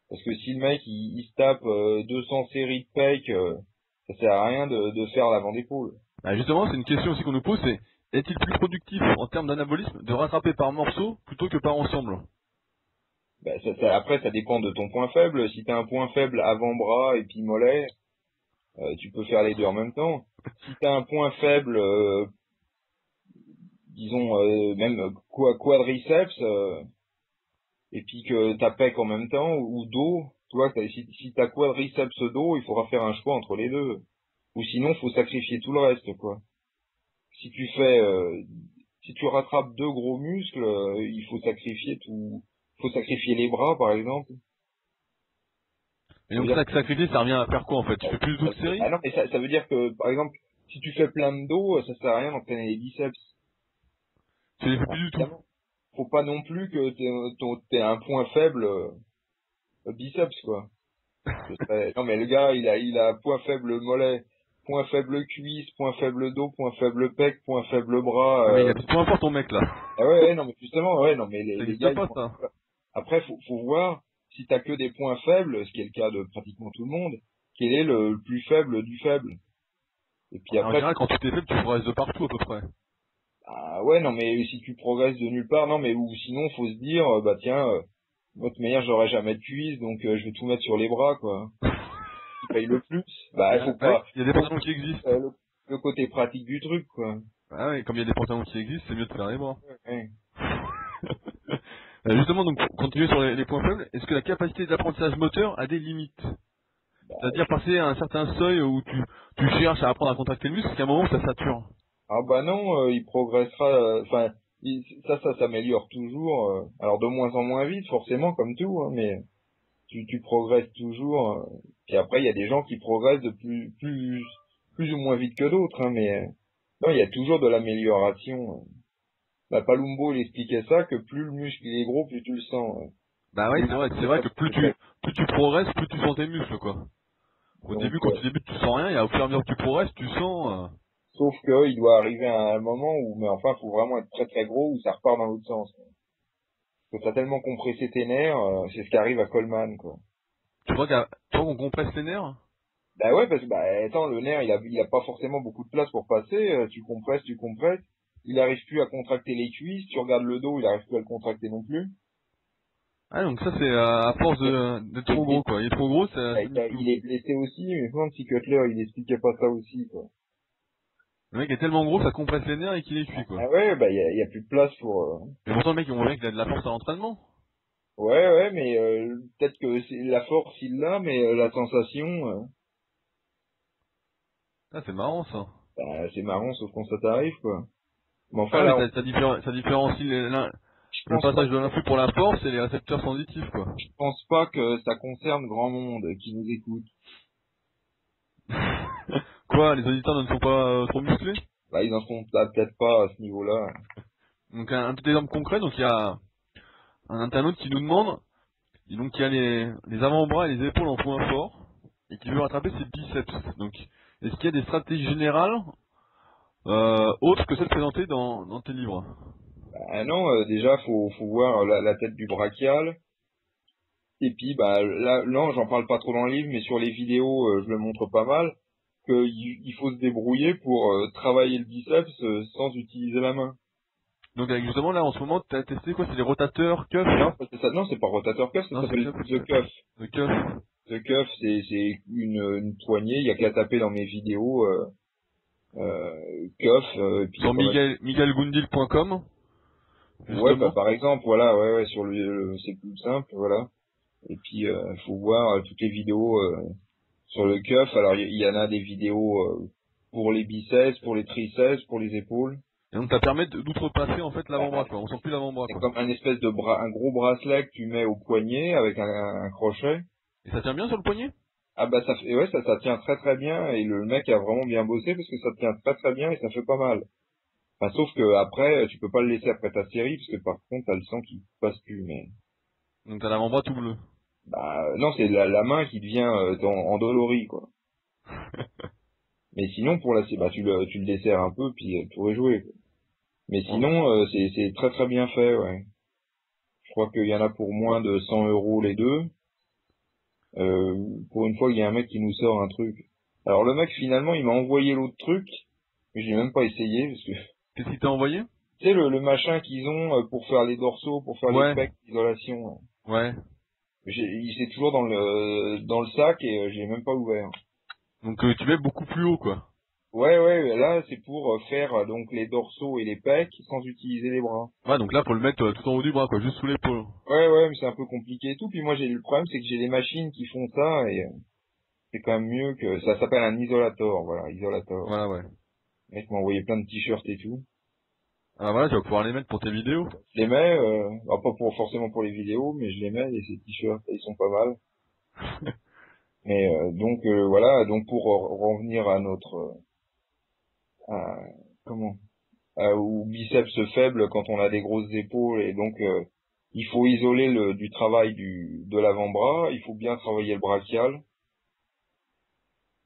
Parce que si le mec il, il se tape euh, 200 séries de pecs, euh, ça sert à rien de, de faire l'avant d'épaule. Bah, justement, c'est une question aussi qu'on nous pose, c'est est-il plus productif en termes d'anabolisme de rattraper par morceaux plutôt que par ensemble? Bah, ça, ça- après, ça dépend de ton point faible. Si t'as un point faible avant-bras et puis mollet, euh, tu peux faire les deux en même temps. Si t'as un point faible, euh, disons euh, même quadriceps, euh, et puis que t'as pec en même temps ou dos, tu t'as- si, si t'as quadriceps dos, il faudra faire un choix entre les deux. Ou sinon, faut sacrifier tout le reste, quoi. Si tu fais, euh, si tu rattrapes deux gros muscles, il faut sacrifier tout, faut sacrifier les bras, par exemple. Et donc ça, sacrifier, ça revient à faire quoi en fait? Tu fais plus d'autres séries Ah non, mais ça, ça veut dire que, par exemple, si tu fais plein de dos, ça sert à rien d'entraîner les biceps. Tu les fais plus du tout. Faut pas non plus que t'aies- un point faible euh, biceps, quoi. Non, mais le gars, il a, il a point faible mollet, point faible cuisse, point faible dos, point faible pec, point faible bras. Ah, mais il euh, a peu importe ton mec là. Ah ouais, ouais, non, mais justement, ouais, non, mais les, les gars, pas ça. Après, faut, faut voir si t'as que des points faibles, ce qui est le cas de pratiquement tout le monde, quel est le, le plus faible du faible? Et puis En après, général, quand tu t'es faible, tu progresses de partout à peu près. ah ouais, non, mais si tu progresses de nulle part, non, mais ou sinon, faut se dire, euh, bah tiens, euh, de toute manière, j'aurai jamais de cuisse, donc euh, je vais tout mettre sur les bras, quoi. Qui paye le plus Bah, il faut pas. Il y a des pantalons qui existent. euh, le, le côté pratique du truc, quoi. Ah ouais, comme il y a des pantalons qui existent, c'est mieux de faire les bras. Ouais. Euh, justement, donc, pour continuer sur les, les points faibles, est-ce que la capacité d'apprentissage moteur a des limites C'est-à-dire passer à un certain seuil où tu, tu cherches à apprendre à contracter le muscle, qu'à un moment ça sature. Ah bah non, euh, il progressera. euh, Enfin, ça, ça s'améliore toujours. euh, alors de moins en moins vite, forcément, comme tout, hein, mais tu, tu progresses toujours. euh, puis après, il y a des gens qui progressent de plus, plus, plus ou moins vite que d'autres, hein, mais euh, non, il y a toujours de l'amélioration. Bah, Palumbo, il expliquait ça que plus le muscle il est gros, plus tu le sens. Bah ouais, c'est vrai, c'est vrai que plus tu, plus tu progresses, plus tu sens tes muscles, quoi. Au Donc, début, quand tu débutes, tu sens rien, et au fur et à mesure que tu progresses, tu sens... euh, Sauf que il doit arriver à un moment où, mais enfin, faut vraiment être très très gros où ça repart dans l'autre sens. Parce que t'as tellement compressé tes nerfs, euh, c'est ce qui arrive à Coleman, quoi. Tu vois qu'on compresse les nerfs? Bah ouais, parce que bah attends, le nerf, il a, il a pas forcément beaucoup de place pour passer. euh, tu compresses, tu compresses. Il arrive plus à contracter les cuisses. Tu regardes le dos, il arrive plus à le contracter non plus. Ah, donc ça, c'est euh, à force de- d'être trop gros, quoi. Il est trop gros, ça... Bah, il, a- il est blessé aussi, mais je me demande si Cutler, il expliquait pas ça aussi, quoi. Le mec est tellement gros, ça compresse les nerfs et qu'il est cuit, quoi. Ah ouais, bah il y a, il y a plus de place pour. euh, Et pourtant, le mec, on voit qu'il a de la force à l'entraînement. Ouais, ouais, mais euh, peut-être que c'est la force il l'a, mais euh, la sensation, euh, Ah, c'est marrant, ça. bah, c'est marrant, sauf quand ça t'arrive, quoi. Mais enfin, Ah, ça, ça, diffé- ça différencie les- le passage de l'influx pour la force et les récepteurs sensitifs, quoi. je pense pas que ça concerne grand monde qui nous écoute. Quoi, les auditeurs ne sont pas euh, trop musclés? Bah, ils en sont peut-être pas à ce niveau-là. Donc un, un petit exemple concret, donc il y a un internaute qui nous demande, et donc qui a les, les avant-bras et les épaules en point fort, et qui veut rattraper ses biceps. Donc est-ce qu'il y a des stratégies générales euh, autres que celles présentées dans, dans tes livres. Bah non, euh, déjà faut faut voir la, la tête du brachial. Et puis bah là, là j'en parle pas trop dans le livre, mais sur les vidéos euh, je le montre pas mal qu'il il faut se débrouiller pour euh, travailler le biceps euh, sans utiliser la main. Donc justement là en ce moment tu as testé quoi? C'est les rotateurs cuff? Non, c'est ça, non, c'est pas rotateur cuff, ça Non, s'appelle c'est the cuff. Le cuff. The cuff, c'est c'est une, une poignée, il y a qu'à taper dans mes vidéos euh, euh, cuff. euh, et puis sur Miguel, miguelgundil.com Ouais, bah, par exemple, voilà, ouais, ouais, sur le, le- c'est plus simple, voilà. Et puis, euh, faut voir euh, toutes les vidéos euh, sur le cuff. Alors il y, y en a des vidéos euh, pour les biceps, pour les triceps, pour les épaules. Et donc ça permet d'outrepasser en fait l'avant-bras quoi. On sent plus l'avant-bras C'est comme un espèce de bras, un gros bracelet que tu mets au poignet avec un, un crochet. Et ça tient bien sur le poignet? Ah bah ça fait, ouais, ça, ça tient très très bien et le mec a vraiment bien bossé parce que ça tient très très bien et ça fait pas mal. Enfin, sauf que après, tu peux pas le laisser après ta série parce que par contre t'as le sang qui passe plus. Mais Donc t'as l'avant-bras tout bleu. bah non, c'est la, la main qui devient euh, en, endolorie quoi. mais sinon pour la série, bah tu le tu le desserres un peu puis euh, tout joué. quoi. Mais sinon euh, c'est c'est très très bien fait ouais. Je crois qu'il y en a pour moins de 100 euros les deux. Euh, pour une fois, il y a un mec qui nous sort un truc. Alors le mec finalement, il m'a envoyé l'autre truc, mais j'ai même pas essayé parce que Qu'est-ce qu'il t'a envoyé? Tu sais le, le machin qu'ils ont euh, pour faire les dorsaux, pour faire Ouais. les pecs d'isolation. Ouais. Il c'est toujours dans le dans le sac et euh, j'ai même pas ouvert. Donc euh, tu mets beaucoup plus haut quoi. Ouais ouais, là c'est pour euh, faire euh, donc les dorsaux et les pecs sans utiliser les bras. Ouais donc là faut le mettre euh, tout en haut du bras quoi, juste sous l'épaule. Ouais ouais, mais c'est un peu compliqué et tout. Puis moi j'ai le problème c'est que j'ai des machines qui font ça et c'est quand même mieux que ça s'appelle un isolator, voilà, isolator. Voilà ouais. Le mec m'a envoyé plein de t-shirts et tout. Alors voilà, tu vas pouvoir les mettre pour tes vidéos. Je les mets, euh, bah, pas pour forcément pour les vidéos, mais je les mets et ces t-shirts, ils sont pas mal. mais euh, donc euh, voilà, donc pour re- revenir à notre comment? À- au biceps faible quand on a des grosses épaules et donc euh, il faut isoler le du travail du de l'avant-bras, il faut bien travailler le brachial.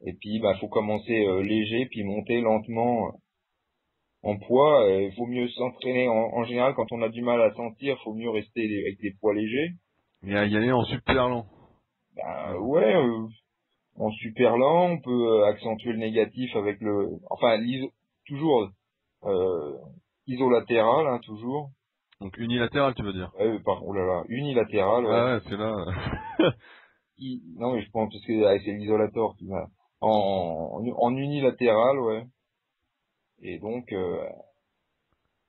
Et puis bah faut commencer euh, léger puis monter lentement euh, en poids, euh, il faut mieux s'entraîner en, en général quand on a du mal à sentir, faut mieux rester les- avec des poids légers. Et à y aller en super lent. Bah ouais, euh, en super lent, on peut euh, accentuer le négatif avec le enfin l'iso- toujours euh, isolatéral hein, toujours. Donc unilatéral tu veux dire? Ouais, par oh là là, unilatéral. ouais. Ah ouais, c'est là. I- non mais je pense parce que ah, c'est l'isolator qui m'a en, en en unilatéral, ouais. Et donc euh,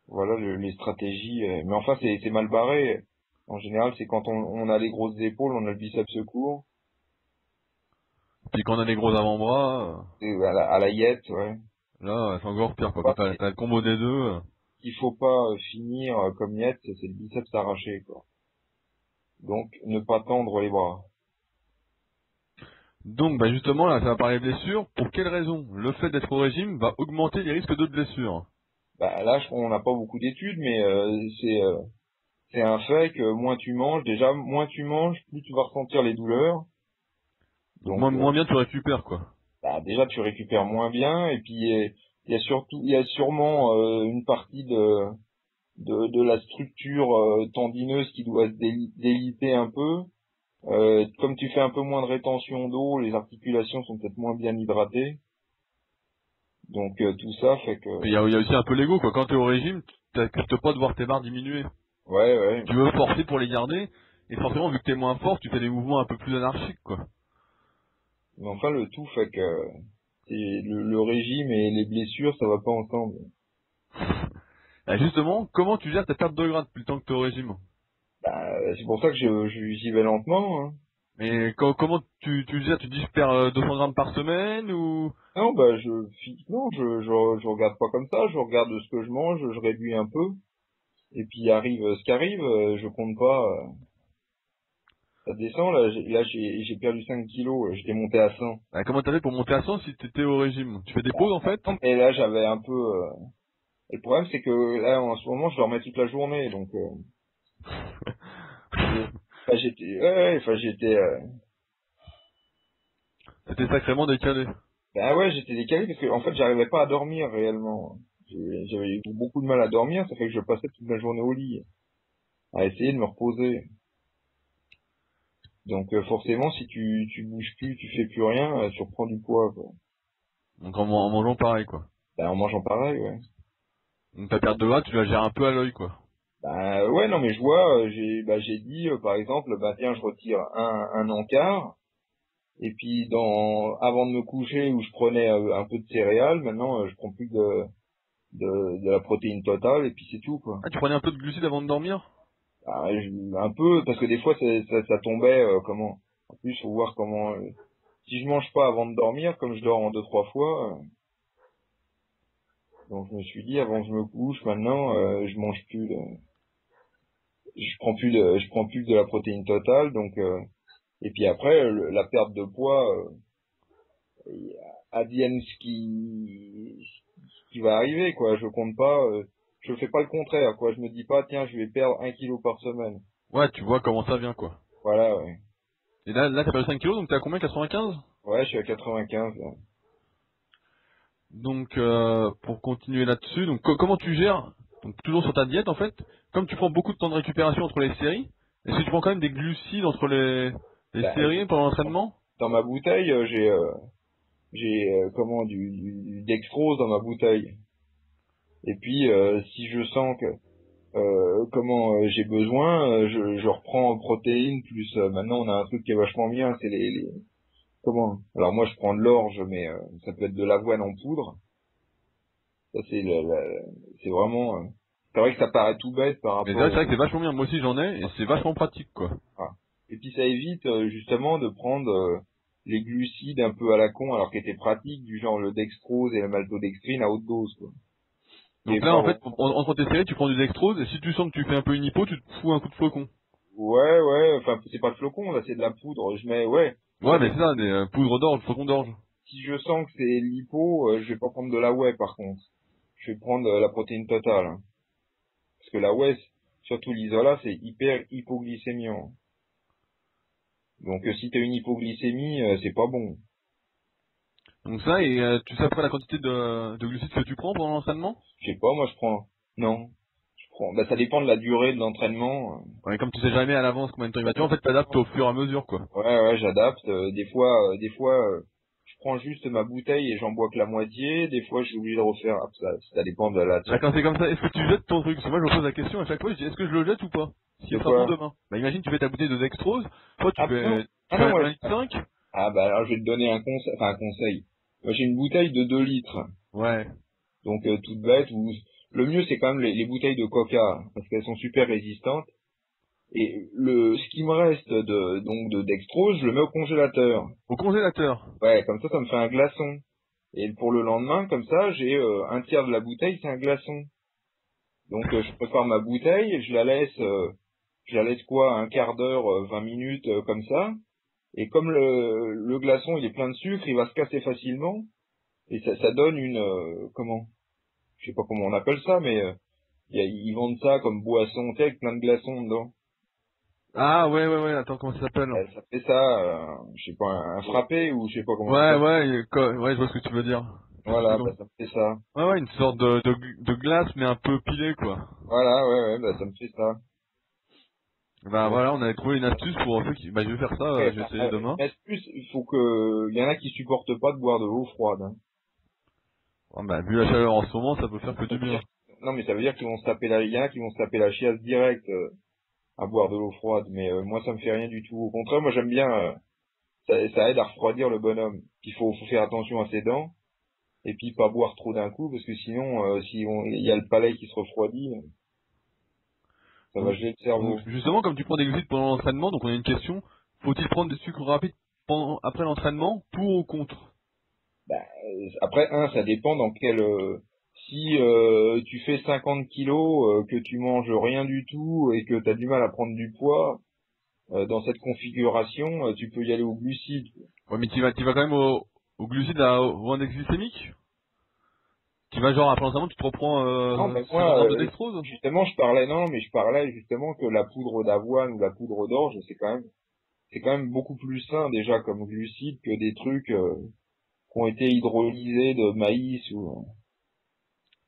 voilà le- les stratégies. euh, Mais enfin c'est c'est mal barré. En général, c'est quand on, on a les grosses épaules, on a le biceps court, Puis quand on a des gros avant-bras, et à la, à la yette, ouais. euh, là c'est encore pire quoi. Quand t'as t'as le combo des deux. euh. Il faut pas euh, finir euh, comme yette, c'est le biceps arraché, quoi. Donc ne pas tendre les bras. Donc bah justement là ça va parler blessures. Pour quelle raison? Le fait d'être au régime va augmenter les risques de blessures. Bah là, je- on n'a pas beaucoup d'études, mais euh, c'est euh, c'est un fait que moins tu manges, déjà moins tu manges, plus tu vas ressentir les douleurs. Donc Donc, moins, euh, moins bien tu récupères quoi. bah, déjà tu récupères moins bien, et puis il y a surtout, il y a sûrement euh, une partie de de, de la structure euh, tendineuse qui doit se déli- déliter un peu. Euh, comme tu fais un peu moins de rétention d'eau, les articulations sont peut-être moins bien hydratées. Donc euh, tout ça fait que Il y a, y a aussi un peu l'ego quoi. Quand t'es au régime, t'acceptes pas de voir tes barres diminuer. ouais ouais Tu veux forcer pour les garder. Et forcément vu que t'es moins fort, tu fais des mouvements un peu plus anarchiques quoi. Mais enfin, le tout fait que le, le régime et les blessures, ça va pas ensemble. Et justement, comment tu gères ta perte de gras depuis le temps que t'es au régime? Bah, c'est pour ça que j'y vais lentement. Hein. Mais co- comment tu, tu gères? Tu dis je perds euh, 200 grammes par semaine ou? Non, bah je non, je, je je regarde pas comme ça. Je regarde ce que je mange, je réduis un peu. Et puis arrive ce qui arrive. euh, Je compte pas. Ça descend là. j'ai- Là, j'ai j'ai perdu 5 kilos. euh, J'étais monté à 100. Ah, Comment t'as fait pour monter à 100 si t'étais au régime? Tu fais des pauses en fait? Et là, j'avais un peu. euh, Et le problème, c'est que là, en ce moment, je dormais toute la journée, donc. euh, Enfin, j'étais, ouais, enfin, j'étais, euh, C'était sacrément décalé. ben ouais, j'étais décalé parce que, en fait, j'arrivais pas à dormir réellement. J'avais eu beaucoup de mal à dormir, ça fait que je passais toute la journée au lit, à essayer de me reposer. Donc, euh, forcément, si tu, tu bouges plus, tu fais plus rien, euh, tu reprends du poids, quoi. Donc en, en mangeant pareil quoi. Ben, en mangeant pareil, ouais. Donc ta perte de gras, tu la gères un peu à l'œil quoi. Ben, ouais, non, mais je vois, euh, j'ai, ben, j'ai dit, euh, par exemple, ben, tiens, je retire un, un encart, et puis dans, avant de me coucher, où je prenais un peu de céréales, maintenant, euh, je prends plus de, de, de la protéine totale, et puis c'est tout, quoi. Ah tu prenais un peu de glucides avant de dormir? Je- un peu, parce que des fois, ça, ça, ça tombait, euh, comment, en plus, faut voir comment, euh, si je mange pas avant de dormir, comme je dors en deux trois fois, euh, donc je me suis dit avant que je me couche, maintenant euh, je mange plus de, je prends plus de, je prends plus de la protéine totale, donc et puis après la perte de poids, advienne ce qui, ce qui va arriver quoi. Je compte pas, je fais pas le contraire quoi. Je me dis pas tiens je vais perdre un kilo par semaine. Ouais, tu vois comment ça vient, quoi. Voilà ouais. Et là, là t'as perdu 5 kilos, donc t'es à combien 95 Ouais je suis à 95. là. Donc, euh, pour continuer là-dessus, donc co- comment tu gères Donc toujours sur ta diète, en fait? Comme tu prends beaucoup de temps de récupération entre les séries, est-ce que tu prends quand même des glucides entre les, les Bah, séries pendant l'entraînement? Dans ma bouteille euh, j'ai euh, j'ai euh, comment du, du, du dextrose dans ma bouteille. Et puis euh, si je sens que euh, comment euh, j'ai besoin, euh, je, je reprends en protéines plus euh, maintenant on a un truc qui est vachement bien, c'est les, les comment Alors moi je prends de l'orge mais euh, ça peut être de l'avoine en poudre. Ça c'est c'est vraiment euh, c'est vrai que ça paraît tout bête par rapport Mais c'est vrai que c'est vachement bien. Moi aussi, j'en ai, et c'est vachement pratique, quoi. et puis ça évite justement de prendre les glucides un peu à la con alors qu'ils étaient pratiques du genre le dextrose et la maltodextrine à haute dose quoi. Donc Et là, en fait, en- entre tes séries, tu prends du dextrose, et si tu sens que tu fais un peu une hypo, tu te fous un coup de flocon. Ouais ouais, enfin c'est pas le flocon là, c'est de la poudre. Je mets ouais, Ouais, mais c'est ça, des euh, poudres d'orge, flocons d'orge. si je sens que c'est l'hypo, euh, je vais pas prendre de la whey par contre. Je vais prendre euh, la protéine totale. hein. Parce que la whey, surtout l'isola, c'est hyper hypoglycémiant. Donc euh, si t'as une hypoglycémie, euh, c'est pas bon. Donc ça, et euh, tu sais après la quantité de, de glucides que tu prends pendant l'entraînement? Je sais pas, moi je prends. Non. Je prends. Bah ça dépend de la durée de l'entraînement. Ouais, comme tu sais jamais à l'avance combien de temps il va tuer, en fait, t'adaptes au fur et à mesure, quoi. Ouais ouais, j'adapte. Euh, des fois, euh, des fois, euh, je prends juste ma bouteille et j'en bois que la moitié. Des fois, je suis obligé de refaire. Ah, ça, ça dépend de la. Là, quand c'est comme ça, est-ce que tu jettes ton truc? Parce que moi, je me pose la question à chaque fois, je dis, est-ce que je le jette ou pas? De sera bon demain. Bah, imagine, tu fais ta bouteille de dextrose, toi, tu Ah, fais, tu Ah, fais non, un ouais. litre 5 Ah bah alors je vais te donner un conseil, enfin un conseil. Moi j'ai une bouteille de 2 litres. Ouais. Donc euh, toute bête ou le mieux c'est quand même les, les bouteilles de coca parce qu'elles sont super résistantes. Et le ce qui me reste de donc de dextrose, je le mets au congélateur. Au congélateur. Ouais, comme ça ça me fait un glaçon. Et pour le lendemain comme ça, j'ai euh, un tiers de la bouteille, c'est un glaçon. Donc euh, je prépare ma bouteille, je la laisse euh, je la laisse quoi un quart d'heure, euh, 20 minutes euh, comme ça. Et comme le, le glaçon il est plein de sucre, il va se casser facilement. Et ça, ça donne une euh, comment? Je sais pas comment on appelle ça, mais euh, y a- ils vendent ça comme boisson, tu sais, avec plein de glaçons dedans. Ah, ouais, ouais, ouais, attends, comment ça s'appelle Euh, ça fait ça, euh, je sais pas, un, un frappé ou je sais pas comment. Ouais, ouais, ouais, je vois ce que tu veux dire. Voilà, bah, ça me fait ça. Ouais, ouais, une sorte de, de, de glace, mais un peu pilée, quoi. Voilà, ouais, ouais, bah ça me fait ça. Bah voilà, on avait trouvé une astuce pour ceux qui... Bah je vais faire ça, Ouais, je vais bah, essayer euh, demain. plus, il faut que, il y en a qui supportent pas de boire de l'eau froide. hein. Ah, bah vu la chaleur en ce moment, ça peut faire que du bien. Non, mais ça veut dire qu'ils vont se taper la, il y en a qui vont se taper la chiasse direct euh, à boire de l'eau froide. Mais euh, moi, ça me fait rien du tout. Au contraire, moi, j'aime bien. euh, ça, ça aide à refroidir le bonhomme. Il faut, faut faire attention à ses dents et puis pas boire trop d'un coup parce que sinon, euh, si on- il y a le palais qui se refroidit, ça va geler le cerveau. Justement, comme tu prends des glucides pendant l'entraînement, donc on a une question, faut-il prendre des sucres rapides pendant, après l'entraînement, pour ou contre? Euh, Après, un, ça dépend dans quel. euh, si euh, tu fais 50 kilos, euh, que tu manges rien du tout et que tu as du mal à prendre du poids, dans cette configuration, tu peux y aller au glucide. Ouais, mais tu vas, tu vas quand même au, au glucide, à, au index glycémique? Tu vas genre après l'entraînement, tu te reprends euh, Non, mais 50 moi, de euh, dextrose Justement, je parlais non, mais je parlais justement que la poudre d'avoine ou la poudre d'orge, c'est quand même, c'est quand même beaucoup plus sain déjà comme glucide que des trucs euh, qui ont été hydrolysés de maïs ou.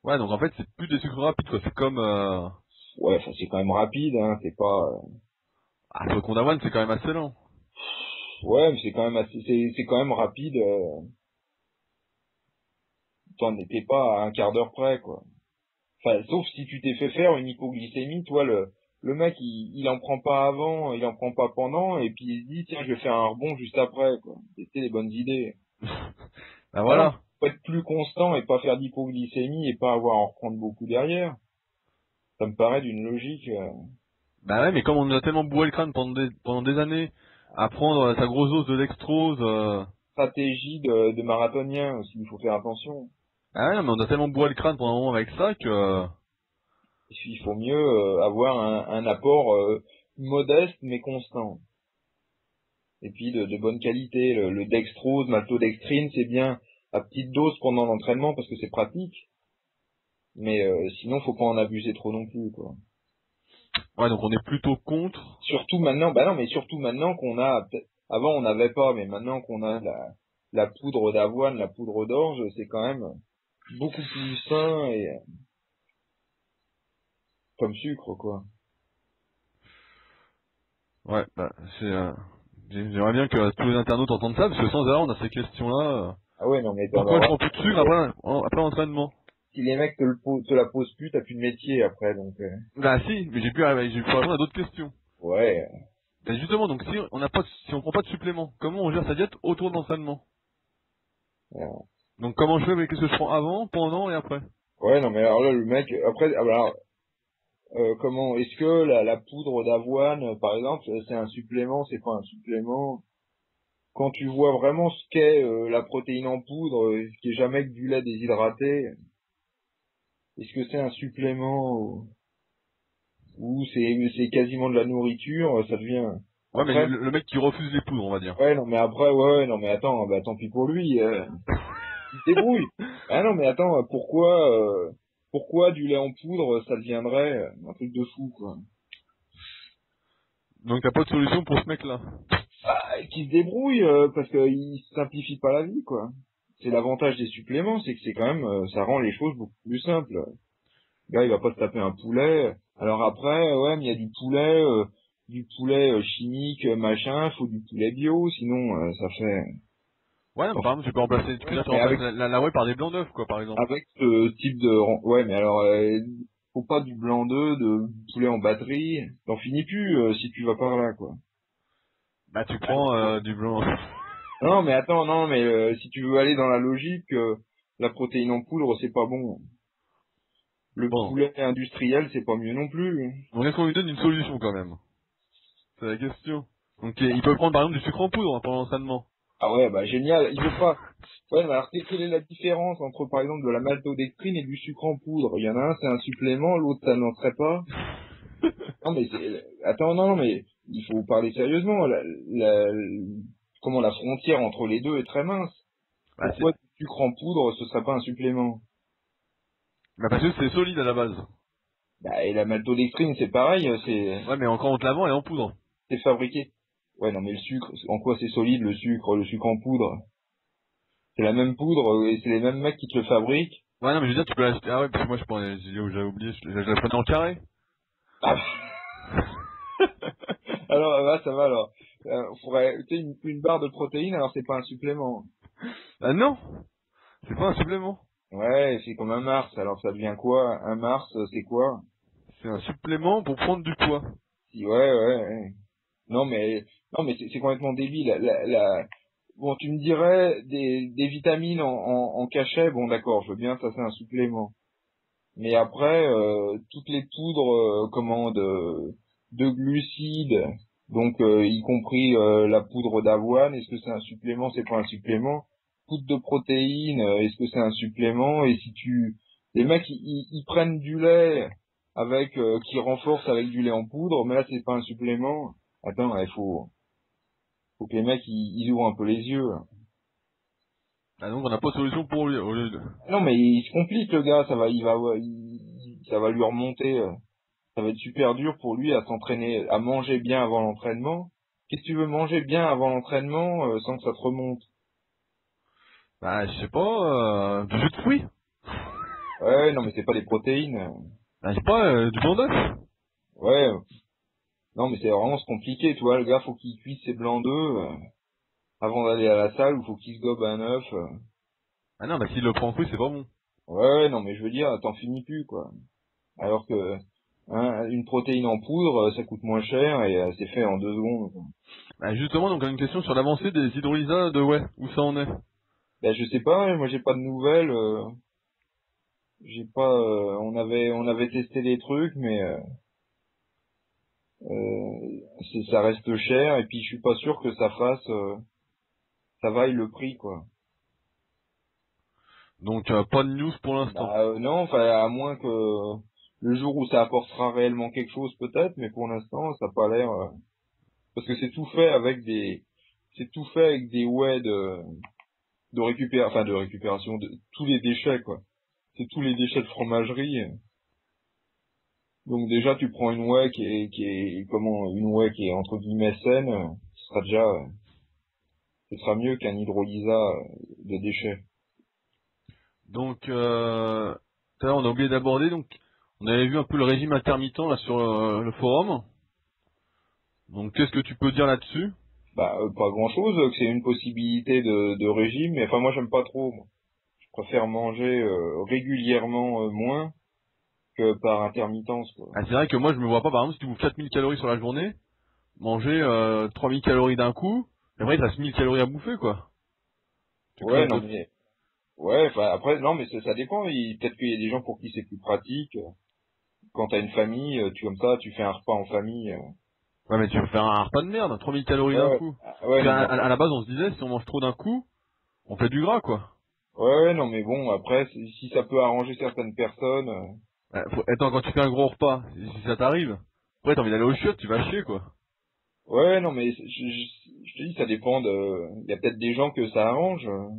Ouais, donc en fait, c'est plus des sucres rapides, quoi. C'est comme... Euh... Ouais, enfin c'est quand même rapide, hein. C'est pas. euh, Ah, le d'avoine, c'est quand même assez lent. Ouais, mais c'est quand même assez, c'est, c'est quand même rapide. T'en étais pas à un quart d'heure près, quoi. Enfin, sauf si tu t'es fait faire une hypoglycémie, toi, le, le mec, il, il en prend pas avant, il en prend pas pendant, et puis il se dit, tiens, je vais faire un rebond juste après, quoi. C'était les bonnes idées. Bah voilà. Faut être plus constant et pas faire d'hypoglycémie et pas avoir à en reprendre beaucoup derrière. Ça me paraît d'une logique. euh, Bah ouais, mais comme on a tellement bourré le crâne pendant des, pendant des années à prendre sa grosse dose de dextrose, euh, stratégie de, de marathonien aussi, il faut faire attention. Ah ouais, mais on a tellement bourré le crâne pendant un moment avec ça que... Il faut mieux euh, avoir un, un apport euh, modeste mais constant. Et puis de, de bonne qualité. Le, le dextrose, maltodextrine, c'est bien à petite dose pendant l'entraînement parce que c'est pratique. Mais euh, sinon, faut pas en abuser trop non plus, quoi. Ouais, donc on est plutôt contre. Surtout maintenant, bah non, mais surtout maintenant qu'on a, avant on n'avait pas, mais maintenant qu'on a la, la poudre d'avoine, la poudre d'orge, c'est quand même beaucoup plus sain et comme sucre, quoi. Ouais, bah c'est. Euh... J'aimerais bien que tous les internautes entendent ça, parce que sans arrêt on a ces questions-là. euh. Ah ouais, non mais Pourquoi je prends plus de sucre après, après l'entraînement? Si les mecs te, le, po- te la posent plus, t'as plus de métier après, donc euh, Bah si, mais j'ai pu, j'ai pu répondre à d'autres questions. ouais. Et justement, donc si on n'a pas, si on prend pas de supplément, comment on gère sa diète autour de l'entraînement? Ouais. Donc comment je fais, mais qu'est-ce que je prends avant, pendant et après? Ouais, non mais alors là le mec, après, alors, euh, comment, est-ce que la, la poudre d'avoine, euh, par exemple, c'est un supplément, c'est pas un supplément? Quand tu vois vraiment ce qu'est euh, la protéine en poudre, euh, qui est jamais que du lait déshydraté, est-ce que c'est un supplément ou, ou c'est c'est quasiment de la nourriture Ça devient Ouais, mais le, le mec qui refuse les poudres, on va dire. Ouais, non, mais après, ouais, ouais, non, mais attends, bah, tant pis pour lui. Euh, débrouille. Ah non, mais attends, pourquoi, euh, pourquoi du lait en poudre, ça deviendrait euh, un truc de fou, quoi? Donc t'as pas de solution pour ce mec-là. Ah, qui se débrouille, euh, parce qu'il simplifie pas la vie, quoi. C'est l'avantage des suppléments, c'est que c'est quand même, euh, ça rend les choses beaucoup plus simples. Le gars, il va pas se taper un poulet. Alors après, ouais, mais il y a du poulet, euh, du poulet euh, chimique, euh, machin, faut du poulet bio, sinon, euh, ça fait... Ouais, mais par exemple, tu peux remplacer, tu peux avec- la, la, par des blancs d'œufs, quoi, par exemple. avec ce type de ouais mais alors euh, faut pas du blanc d'œuf de poulet en batterie t'en finis plus euh, si tu vas par là quoi Bah tu prends euh, du blanc. non mais attends non mais euh, si tu veux aller dans la logique euh, la protéine en poudre c'est pas bon le Bon. poulet industriel c'est pas mieux non plus Donc est-ce qu'on lui donne une solution quand même C'est la question. Donc il peut prendre par exemple du sucre en poudre hein, pendant l'entraînement. Ah ouais bah génial il veut pas ouais mais alors quelle est la différence entre par exemple de la maltodextrine et du sucre en poudre il y en a un c'est un supplément l'autre ça n'en serait pas Non mais c'est... attends non mais il faut parler sérieusement. La, la- comment la frontière entre les deux est très mince. Bah, Pourquoi du sucre en poudre ce serait pas un supplément? Bah parce que c'est solide à la base. Bah et la maltodextrine c'est pareil, c'est Ouais, mais encore en te est en poudre. c'est fabriqué. Ouais non mais le sucre, en quoi c'est solide le sucre, le sucre en poudre? C'est la même poudre et c'est les mêmes mecs qui te le fabriquent? Ouais, non, mais je veux dire, tu peux l'acheter. Ah ouais, parce que moi je prenais, j'avais oublié, je, je la prenais en carré. alors là ça va alors. Euh, faudrait, tu sais, une, une barre de protéines alors c'est pas un supplément. Ah non C'est pas un supplément. Ouais c'est comme un Mars alors ça devient quoi? Un Mars c'est quoi? C'est un supplément pour prendre du poids. Si, ouais, ouais, ouais. Non, mais, non, mais c'est complètement débile. La, la, Bon, tu me dirais des, vitamines en, en, cachet, bon, d'accord, je veux bien, ça c'est un supplément. Mais après, euh, toutes les poudres, euh, comment, de, de glucides, donc euh, y compris euh, la poudre d'avoine, est-ce que c'est un supplément, c'est pas un supplément Poudre de protéines, euh, est-ce que c'est un supplément? Et si tu, les mecs, ils, prennent du lait avec euh, qui renforce avec du lait en poudre, mais là c'est pas un supplément. Attends, il faut faut que les mecs ils, ils ouvrent un peu les yeux. Ah donc on n'a pas de solution pour lui. Au lieu de... Non mais il se complique le gars, ça va il va il- ça va lui remonter euh, ça va être super dur pour lui à s'entraîner à manger bien avant l'entraînement. Qu'est-ce que tu veux manger bien avant l'entraînement euh, sans que ça te remonte? Bah je sais pas, euh, du jus de fruits. Ouais, non mais c'est pas des protéines. Bah je sais pas, euh, du blanc d'œuf. Ouais. Non mais c'est vraiment compliqué, tu vois, le gars faut qu'il cuise ses blancs d'œufs euh, avant d'aller à la salle ou faut qu'il se gobe un œuf. euh. Ah non, bah s'il le prend en fruits, c'est pas bon. Ouais, non, mais je veux dire, t'en finis plus, quoi. Alors que hein, une protéine en poudre, ça coûte moins cher et euh, c'est fait en deux secondes. quoi. Bah justement, donc on a une question sur l'avancée des hydrolysats de ouais, où ça en est? Ben je sais pas, moi j'ai pas de nouvelles. euh, j'ai pas, euh, on avait, on avait testé des trucs, mais euh, euh, ça reste cher et puis je suis pas sûr que ça fasse. euh, ça vaille le prix, quoi. Donc euh, pas de news pour l'instant. Bah, euh, non, enfin à moins que le jour où ça apportera réellement quelque chose peut-être, mais pour l'instant ça n'a pas l'air euh, parce que c'est tout fait avec des c'est tout fait avec des whey de de récupération enfin de récupération de tous les déchets quoi. C'est tous les déchets de fromagerie. Donc déjà tu prends une whey qui est qui est comment une whey qui est entre guillemets saine, ce sera déjà ce sera mieux qu'un hydrolysa de déchets. Donc, euh, tout à l'heure, on a oublié d'aborder, donc, on avait vu un peu le régime intermittent là sur euh, le forum. Donc, qu'est-ce que tu peux dire là-dessus? Bah, euh, pas grand-chose, que c'est une possibilité de, de régime, mais enfin, moi, j'aime pas trop. Je préfère manger euh, régulièrement euh, moins que par intermittence. Quoi. ah, C'est vrai que moi, je me vois pas, par exemple, si tu bouffes 4000 calories sur la journée, manger euh, 3000 calories d'un coup, et après, t'as 6000 calories à bouffer, quoi. Tu Ouais, non, de- mais... Ouais, enfin, après, non, mais ça, ça dépend. Peut-être qu'il y a des gens pour qui c'est plus pratique. Quand t'as une famille, euh, tu comme ça, tu fais un repas en famille. euh. Ouais, mais tu veux faire un repas de merde, 3000 calories d'un Ouais, coup. Ah, Ouais, non, mais- à, à la base, on se disait, si on mange trop d'un coup, on fait du gras, quoi. ouais, non, mais bon, après, si si ça peut arranger certaines personnes... Ouais, faut- Attends, quand tu fais un gros repas, si ça t'arrive, après t'as envie d'aller au chiottes, tu vas chier, quoi. Ouais, non, mais je, je, je te dis, ça dépend de... Il y a peut-être des gens que ça arrange euh,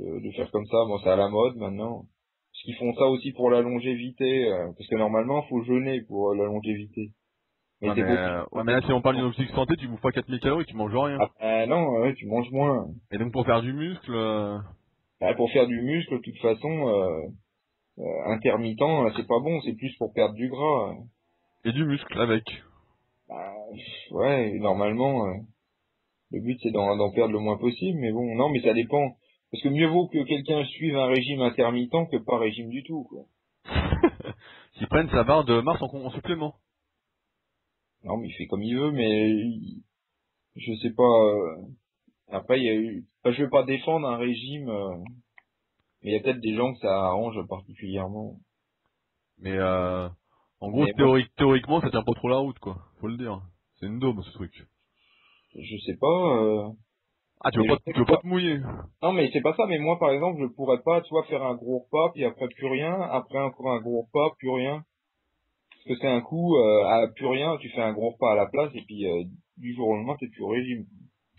de, de faire comme ça. Bon, c'est à la mode maintenant. Parce qu'ils font ça aussi pour la longévité. euh, parce que normalement, faut jeûner pour euh, la longévité. Mais Ouais, mais, beaucoup. euh, ouais, mais là, si on parle d'une optique santé, tu bouffes pas 4000 calories, tu manges rien. Ah, ah, non, ouais, tu manges moins. Et donc pour faire du muscle, euh, Bah, pour faire du muscle, de toute façon, euh, intermittent, euh, c'est pas bon. C'est plus pour perdre du gras. et du muscle avec. Bah, ouais, normalement, euh, le but c'est d'en perdre le moins possible. Mais bon, non, mais ça dépend. Parce que mieux vaut que quelqu'un suive un régime intermittent que pas régime du tout. Quoi. S'ils prennent sa barre de Mars en, supplément. Non, mais il fait comme il veut, mais il- je sais pas. euh, Après, il y a eu. enfin, je vais pas défendre un régime, euh, mais il y a peut-être des gens que ça arrange particulièrement. Mais euh, en gros, Mais bon. théorique, théoriquement, ça tient pas trop la route, quoi. Faut le dire. C'est une daube, ce truc. Je sais pas. euh, Ah, tu veux pas, tu veux pas te mouiller. Non, mais c'est pas ça. Mais moi, par exemple, je pourrais pas, tu vois, faire un gros repas, puis après plus rien, après encore un gros repas, plus rien. Parce que c'est un coup, euh, à plus rien, tu fais un gros repas à la place, et puis euh, du jour au lendemain, t'es plus au régime.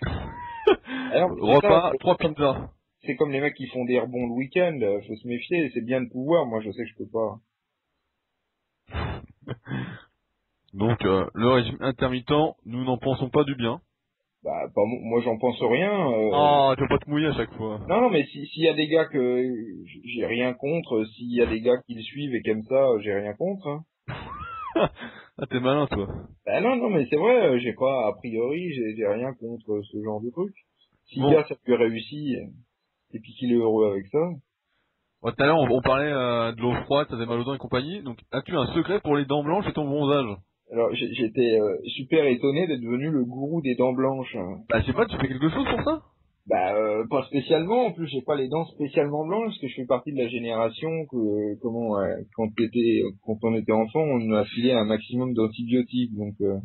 Alors, Repas, trois pizzas. C'est comme les mecs qui font des rebonds le week-end, euh, faut se méfier, c'est bien de pouvoir, moi je sais que je peux pas. Donc, euh, le régime intermittent, nous n'en pensons pas du bien. Bah, pas moi j'en pense rien. euh, Ah, tu veux pas te mouiller à chaque fois. Non, non, mais si- s'il y a des gars que j'ai rien contre, s'il y a des gars qui le suivent et qui aiment ça, j'ai rien contre. Hein. Ah, t'es malin, toi. Bah non, non, mais c'est vrai, j'ai pas, a priori, j'ai rien contre ce genre de truc. Si Bon. gars ça réussit, euh, et puis qu'il est heureux avec ça, tout à l'heure, on, parlait euh, de l'eau froide, ça faisait mal aux dents et compagnie. Donc, as-tu un secret pour les dents blanches et ton bronzage? Alors j'étais euh, super étonné d'être devenu le gourou des dents blanches. hein. Bah, je sais pas, tu fais quelque chose pour ça? Bah euh, pas spécialement, en plus j'ai pas les dents spécialement blanches, parce que je fais partie de la génération que comment euh, quand quand on était enfant, on nous a filé un maximum d'antibiotiques, donc euh,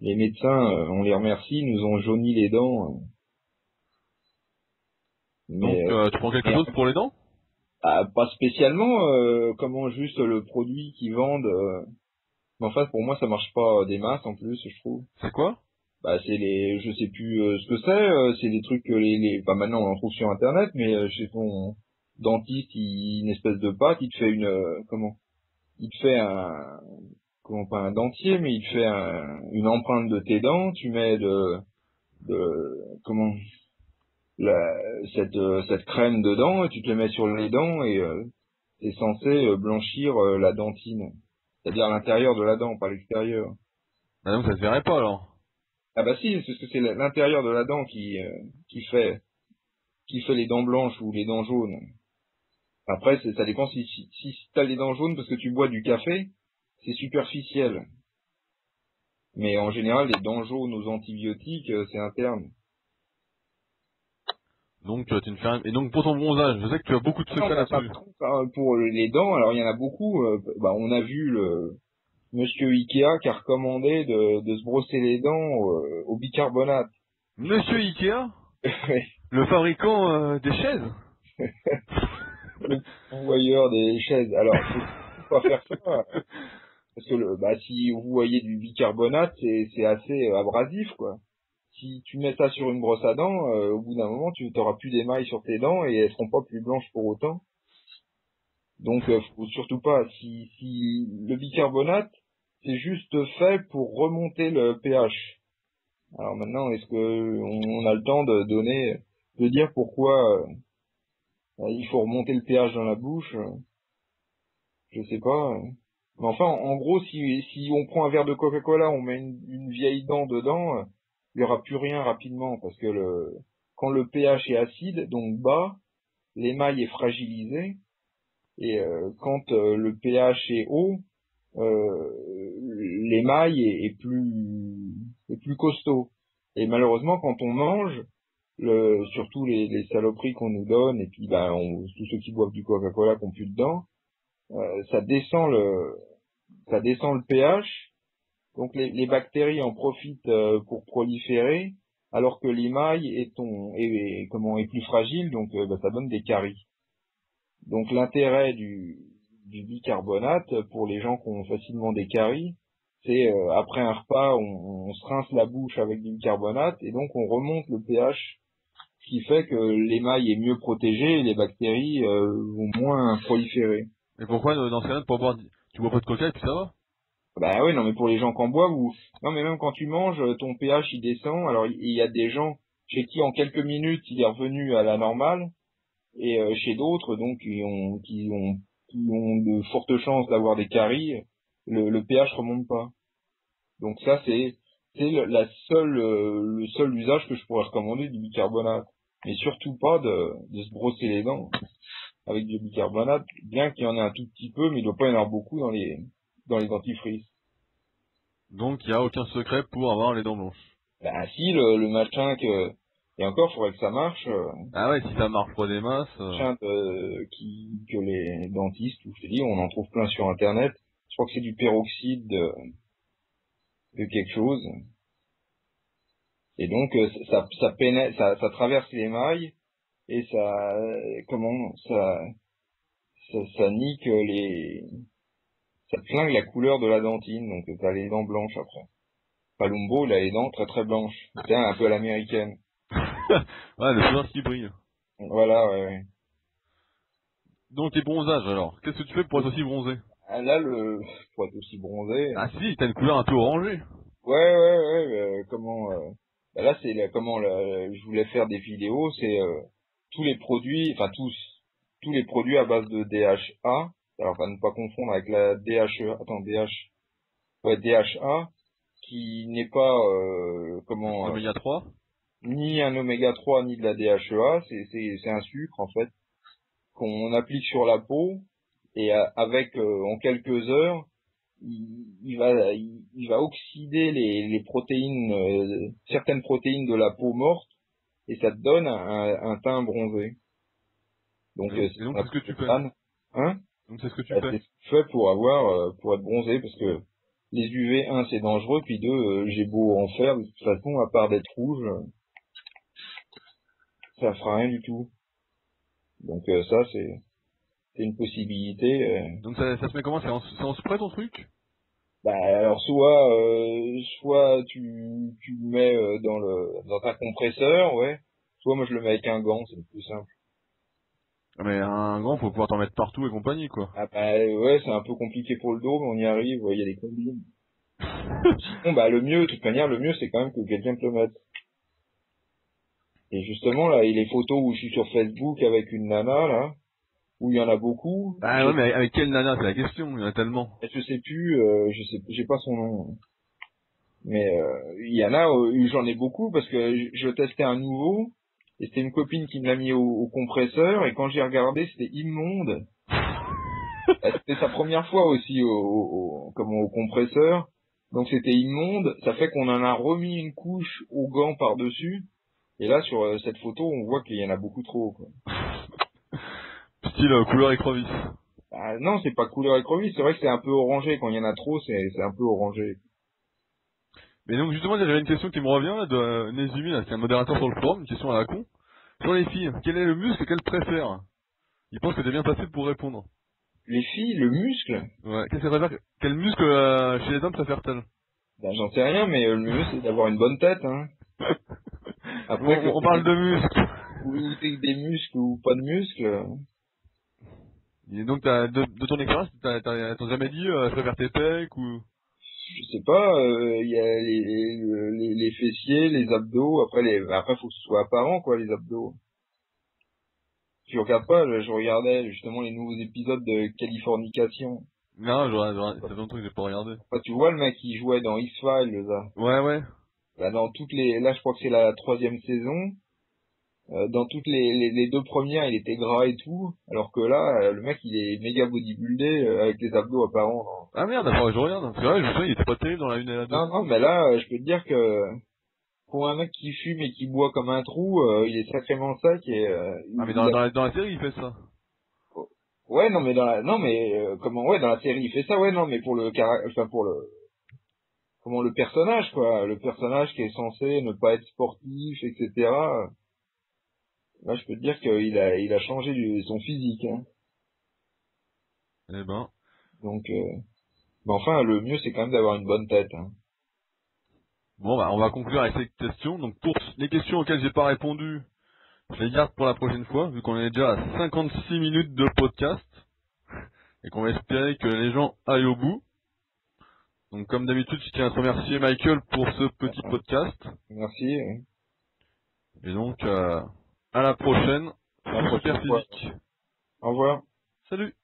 les médecins, euh, on les remercie, nous ont jauni les dents. Euh. Donc, Mais euh, euh, tu prends quelque chose pour les dents? Ah, pas spécialement, euh, comment juste le produit qu'ils vendent. euh. Mais en fait, pour moi, ça marche pas des masses en plus, je trouve. C'est quoi? Bah c'est les, je sais plus euh, ce que c'est. euh, c'est des trucs que les, les, bah maintenant on en trouve sur internet, mais euh, chez ton dentiste, il, une espèce de pâte, il te fait une, euh, comment? Il te fait un, comment pas un dentier, mais il te fait un, une empreinte de tes dents. Tu mets de, de, comment la, cette euh, cette crème dedans, et tu te le mets sur les dents et euh, c'est censé euh, blanchir euh, la dentine, c'est-à-dire l'intérieur de la dent, pas l'extérieur. Bah, donc ça se verrait pas, alors. Ah bah si, parce que c'est l'intérieur de la dent qui euh, qui fait qui fait les dents blanches ou les dents jaunes. Après, ça dépend si si, si t'as les dents jaunes parce que tu bois du café, c'est superficiel. Mais en général, les dents jaunes aux antibiotiques, euh, c'est interne. Donc, tu ne fais rien. Et donc, pour ton bronzage, je sais que tu as beaucoup de secrets là-dessus. pour les dents, alors il y en a beaucoup. euh, bah, on a vu le Monsieur Ikea qui a recommandé de, de se brosser les dents au bicarbonate. Monsieur Ikea. Le fabricant euh, des chaises le pourvoyeur des chaises. Alors, faut pas faire ça. Parce que le, bah, si vous voyez du bicarbonate, c'est, assez abrasif, quoi. Si tu mets ça sur une brosse à dents, euh, au bout d'un moment, tu n'auras plus d'émail sur tes dents et elles seront pas plus blanches pour autant. Donc, euh, faut surtout pas. Si, si le bicarbonate, c'est juste fait pour remonter le pH. Alors maintenant, est-ce que on, a le temps de donner, de dire pourquoi euh, il faut remonter le pH dans la bouche? Je sais pas. Mais enfin, en, gros, si, on prend un verre de Coca-Cola, on met une, vieille dent dedans, il y aura plus rien rapidement parce que le quand le pH est acide, donc bas, l'émail est fragilisé et euh, quand euh, le pH est haut, euh, l'émail est, plus est plus costaud. Et malheureusement, quand on mange, le, surtout les, les saloperies qu'on nous donne, et puis ben, on, tous ceux qui boivent du Coca-Cola qui ont plus dedans, euh, ça descend le ça descend le pH. Donc les, bactéries en profitent euh, pour proliférer, alors que l'émail est, plus fragile, donc euh, ben, ça donne des caries. Donc l'intérêt du, bicarbonate pour les gens qui ont facilement des caries, c'est euh, après un repas, on, se rince la bouche avec du bicarbonate et donc on remonte le pH, ce qui fait que l'émail est mieux protégé et les bactéries vont moins proliférer. Et pourquoi dans ce cas-là, boire, tu bois pas de coca et puis ça va? Bah oui, non mais pour les gens qui en boivent ou non mais même quand tu manges, ton pH il descend. Alors il y a des gens chez qui en quelques minutes il est revenu à la normale et euh, chez d'autres donc qui ont qui ont qui ont de fortes chances d'avoir des caries, le, le pH remonte pas. Donc ça c'est c'est la seule euh, le seul usage que je pourrais recommander du bicarbonate, mais surtout pas de de se brosser les dents avec du bicarbonate, bien qu'il y en ait un tout petit peu, mais il doit pas y en avoir beaucoup dans les dans les dentifrices. Donc il n'y a aucun secret pour avoir les dents blanches. Bah si le, le machin que et encore faudrait que ça marche, euh, Ah ouais, si ça marche pas des masses... euh, machin de- qui que les dentistes, ou je te dis, on en trouve plein sur internet. Je crois que c'est du peroxyde de, de quelque chose. Et donc euh, ça ça pénètre, ça, ça traverse l'émail et ça euh, comment ça ça, ça nique les ça flingue la couleur de la dentine, donc t'as les dents blanches après. Palumbo, il a les dents très très blanches. C'est un peu à l'américaine. Ouais, le sourire qui brille. Voilà, ouais, ouais. Donc tes bronzages alors, qu'est-ce que tu fais pour être aussi bronzé? Ah, là, le, pour être aussi bronzé. Ah si, t'as une couleur un peu orangée. Ouais, ouais, ouais, euh, comment, euh, bah là, c'est la- comment, la- je voulais faire des vidéos, c'est, euh, tous les produits, enfin, tous, tous les produits à base de DHA, alors, enfin, ne pas confondre avec la DHE, attends, DH, ouais, DHA, qui n'est pas, euh, comment, euh, Oméga 3. ni un oméga 3 ni de la DHEA, c'est c'est c'est un sucre en fait qu'on applique sur la peau et avec euh, en quelques heures il, il va il, il va oxyder les, les protéines euh, certaines protéines de la peau morte et ça te donne un, un teint bronzé. Donc Et- euh, donc, un c'est ce que tu peu fais. fan. Hein? Donc c'est ce que tu Bah, fais. pour avoir euh, pour être bronzé parce que les UV 1 c'est dangereux puis deux euh, j'ai beau en faire de toute façon à part d'être rouge ça fera rien du tout. Donc euh, ça c'est c'est une possibilité. Donc ça, ça se met comment? C'est en, en spray ton truc? Bah alors soit euh, soit tu tu le mets dans le dans un compresseur ouais. Soit moi je le mets avec un gant c'est le plus simple. Mais un grand, faut pouvoir t'en mettre partout et compagnie quoi. Ah bah ouais c'est un peu compliqué pour le dos mais on y arrive. ouais, Il y a des combines. Sinon bah le mieux de toute manière le mieux c'est quand même que quelqu'un te le mette. Et justement là, et les photos où je suis sur Facebook avec une nana là, où il y en a beaucoup. Ah ouais, mais avec quelle nana C'est la question, il y en a tellement. je sais plus, euh, je sais, j'ai pas son nom. Mais euh, il y en a, euh, j'en ai beaucoup parce que je testais un nouveau et c'était une copine qui me l'a mis au, au compresseur et quand j'ai regardé c'était immonde. Euh, c'était sa première fois aussi au, au, au- comment, au compresseur. Donc c'était immonde, ça fait qu'on en a remis une couche au gant par-dessus. Et là, sur euh, cette photo, on voit qu'il y en a beaucoup trop. Quoi. Style euh, couleur écrevisse. Ah, non, c'est pas couleur écrevisse. C'est vrai que c'est un peu orangé. Quand il y en a trop, c'est c'est un peu orangé. Mais donc justement, j'avais une question qui me revient là, de euh, Nezumi, là, qui est un modérateur sur le forum, une question à la con. Sur les filles, quel est le muscle qu'elles préfèrent? Il pense que t'es bien placé pour répondre. Les filles, le muscle? Ouais, qu'est-ce qu'elles préfèrent Quel muscle euh, chez les hommes préfèrent-elles? Ben j'en sais rien, mais euh, le mieux c'est d'avoir une bonne tête. Hein. Après, on, on parle de muscles. Ou des muscles ou pas de muscles. Et donc, de, de ton expérience, t'as jamais dit, euh, je préfère tes pecs ou... Je sais pas, il y a les, les, les, fessiers, les abdos, après les après faut que ce soit apparent quoi les abdos. Tu regardes pas, je regardais justement les nouveaux épisodes de Californication. Non, j'aurais, ça fait longtemps que j'ai pas regardé. Enfin, tu vois le mec qui jouait dans X-Files là. Ouais, ouais. Là, dans toutes les, là je crois que c'est la troisième saison. Euh, dans toutes les, les, les, deux premières, il était gras et tout, alors que là, euh, le mec, il est méga bodybuildé euh, avec les abdos apparents. Non. Ah merde, d'accord, je regarde. Parce que ouais, je souviens, il était pas terrible dans la une et la deux. Non, non, mais là, je peux te dire que pour un mec qui fume et qui boit comme un trou, il est sacrément sec et. ah mais dans, a... dans, la, dans la série, il fait ça. Ouais, non, mais dans la, non, mais comment, ouais, dans la série, il fait ça, ouais, non, mais pour le caractère, enfin pour le, comment le personnage, quoi, le personnage qui est censé ne pas être sportif, etc. Là, je peux te dire qu'il a, il a changé du, son physique. Hein. Eh ben. Donc, euh... mais enfin, le mieux, c'est quand même d'avoir une bonne tête. Hein. Bon, bah, on va conclure avec ces questions. Donc, pour les questions auxquelles j'ai pas répondu, je les garde pour la prochaine fois, vu qu'on est déjà à 56 minutes de podcast. Et qu'on va espérer que les gens aillent au bout. Donc, comme d'habitude, je tiens à te remercier, Michael, pour ce petit podcast. Merci. Et donc, euh, à la prochaine. À la prochaine physique. Au revoir. Salut.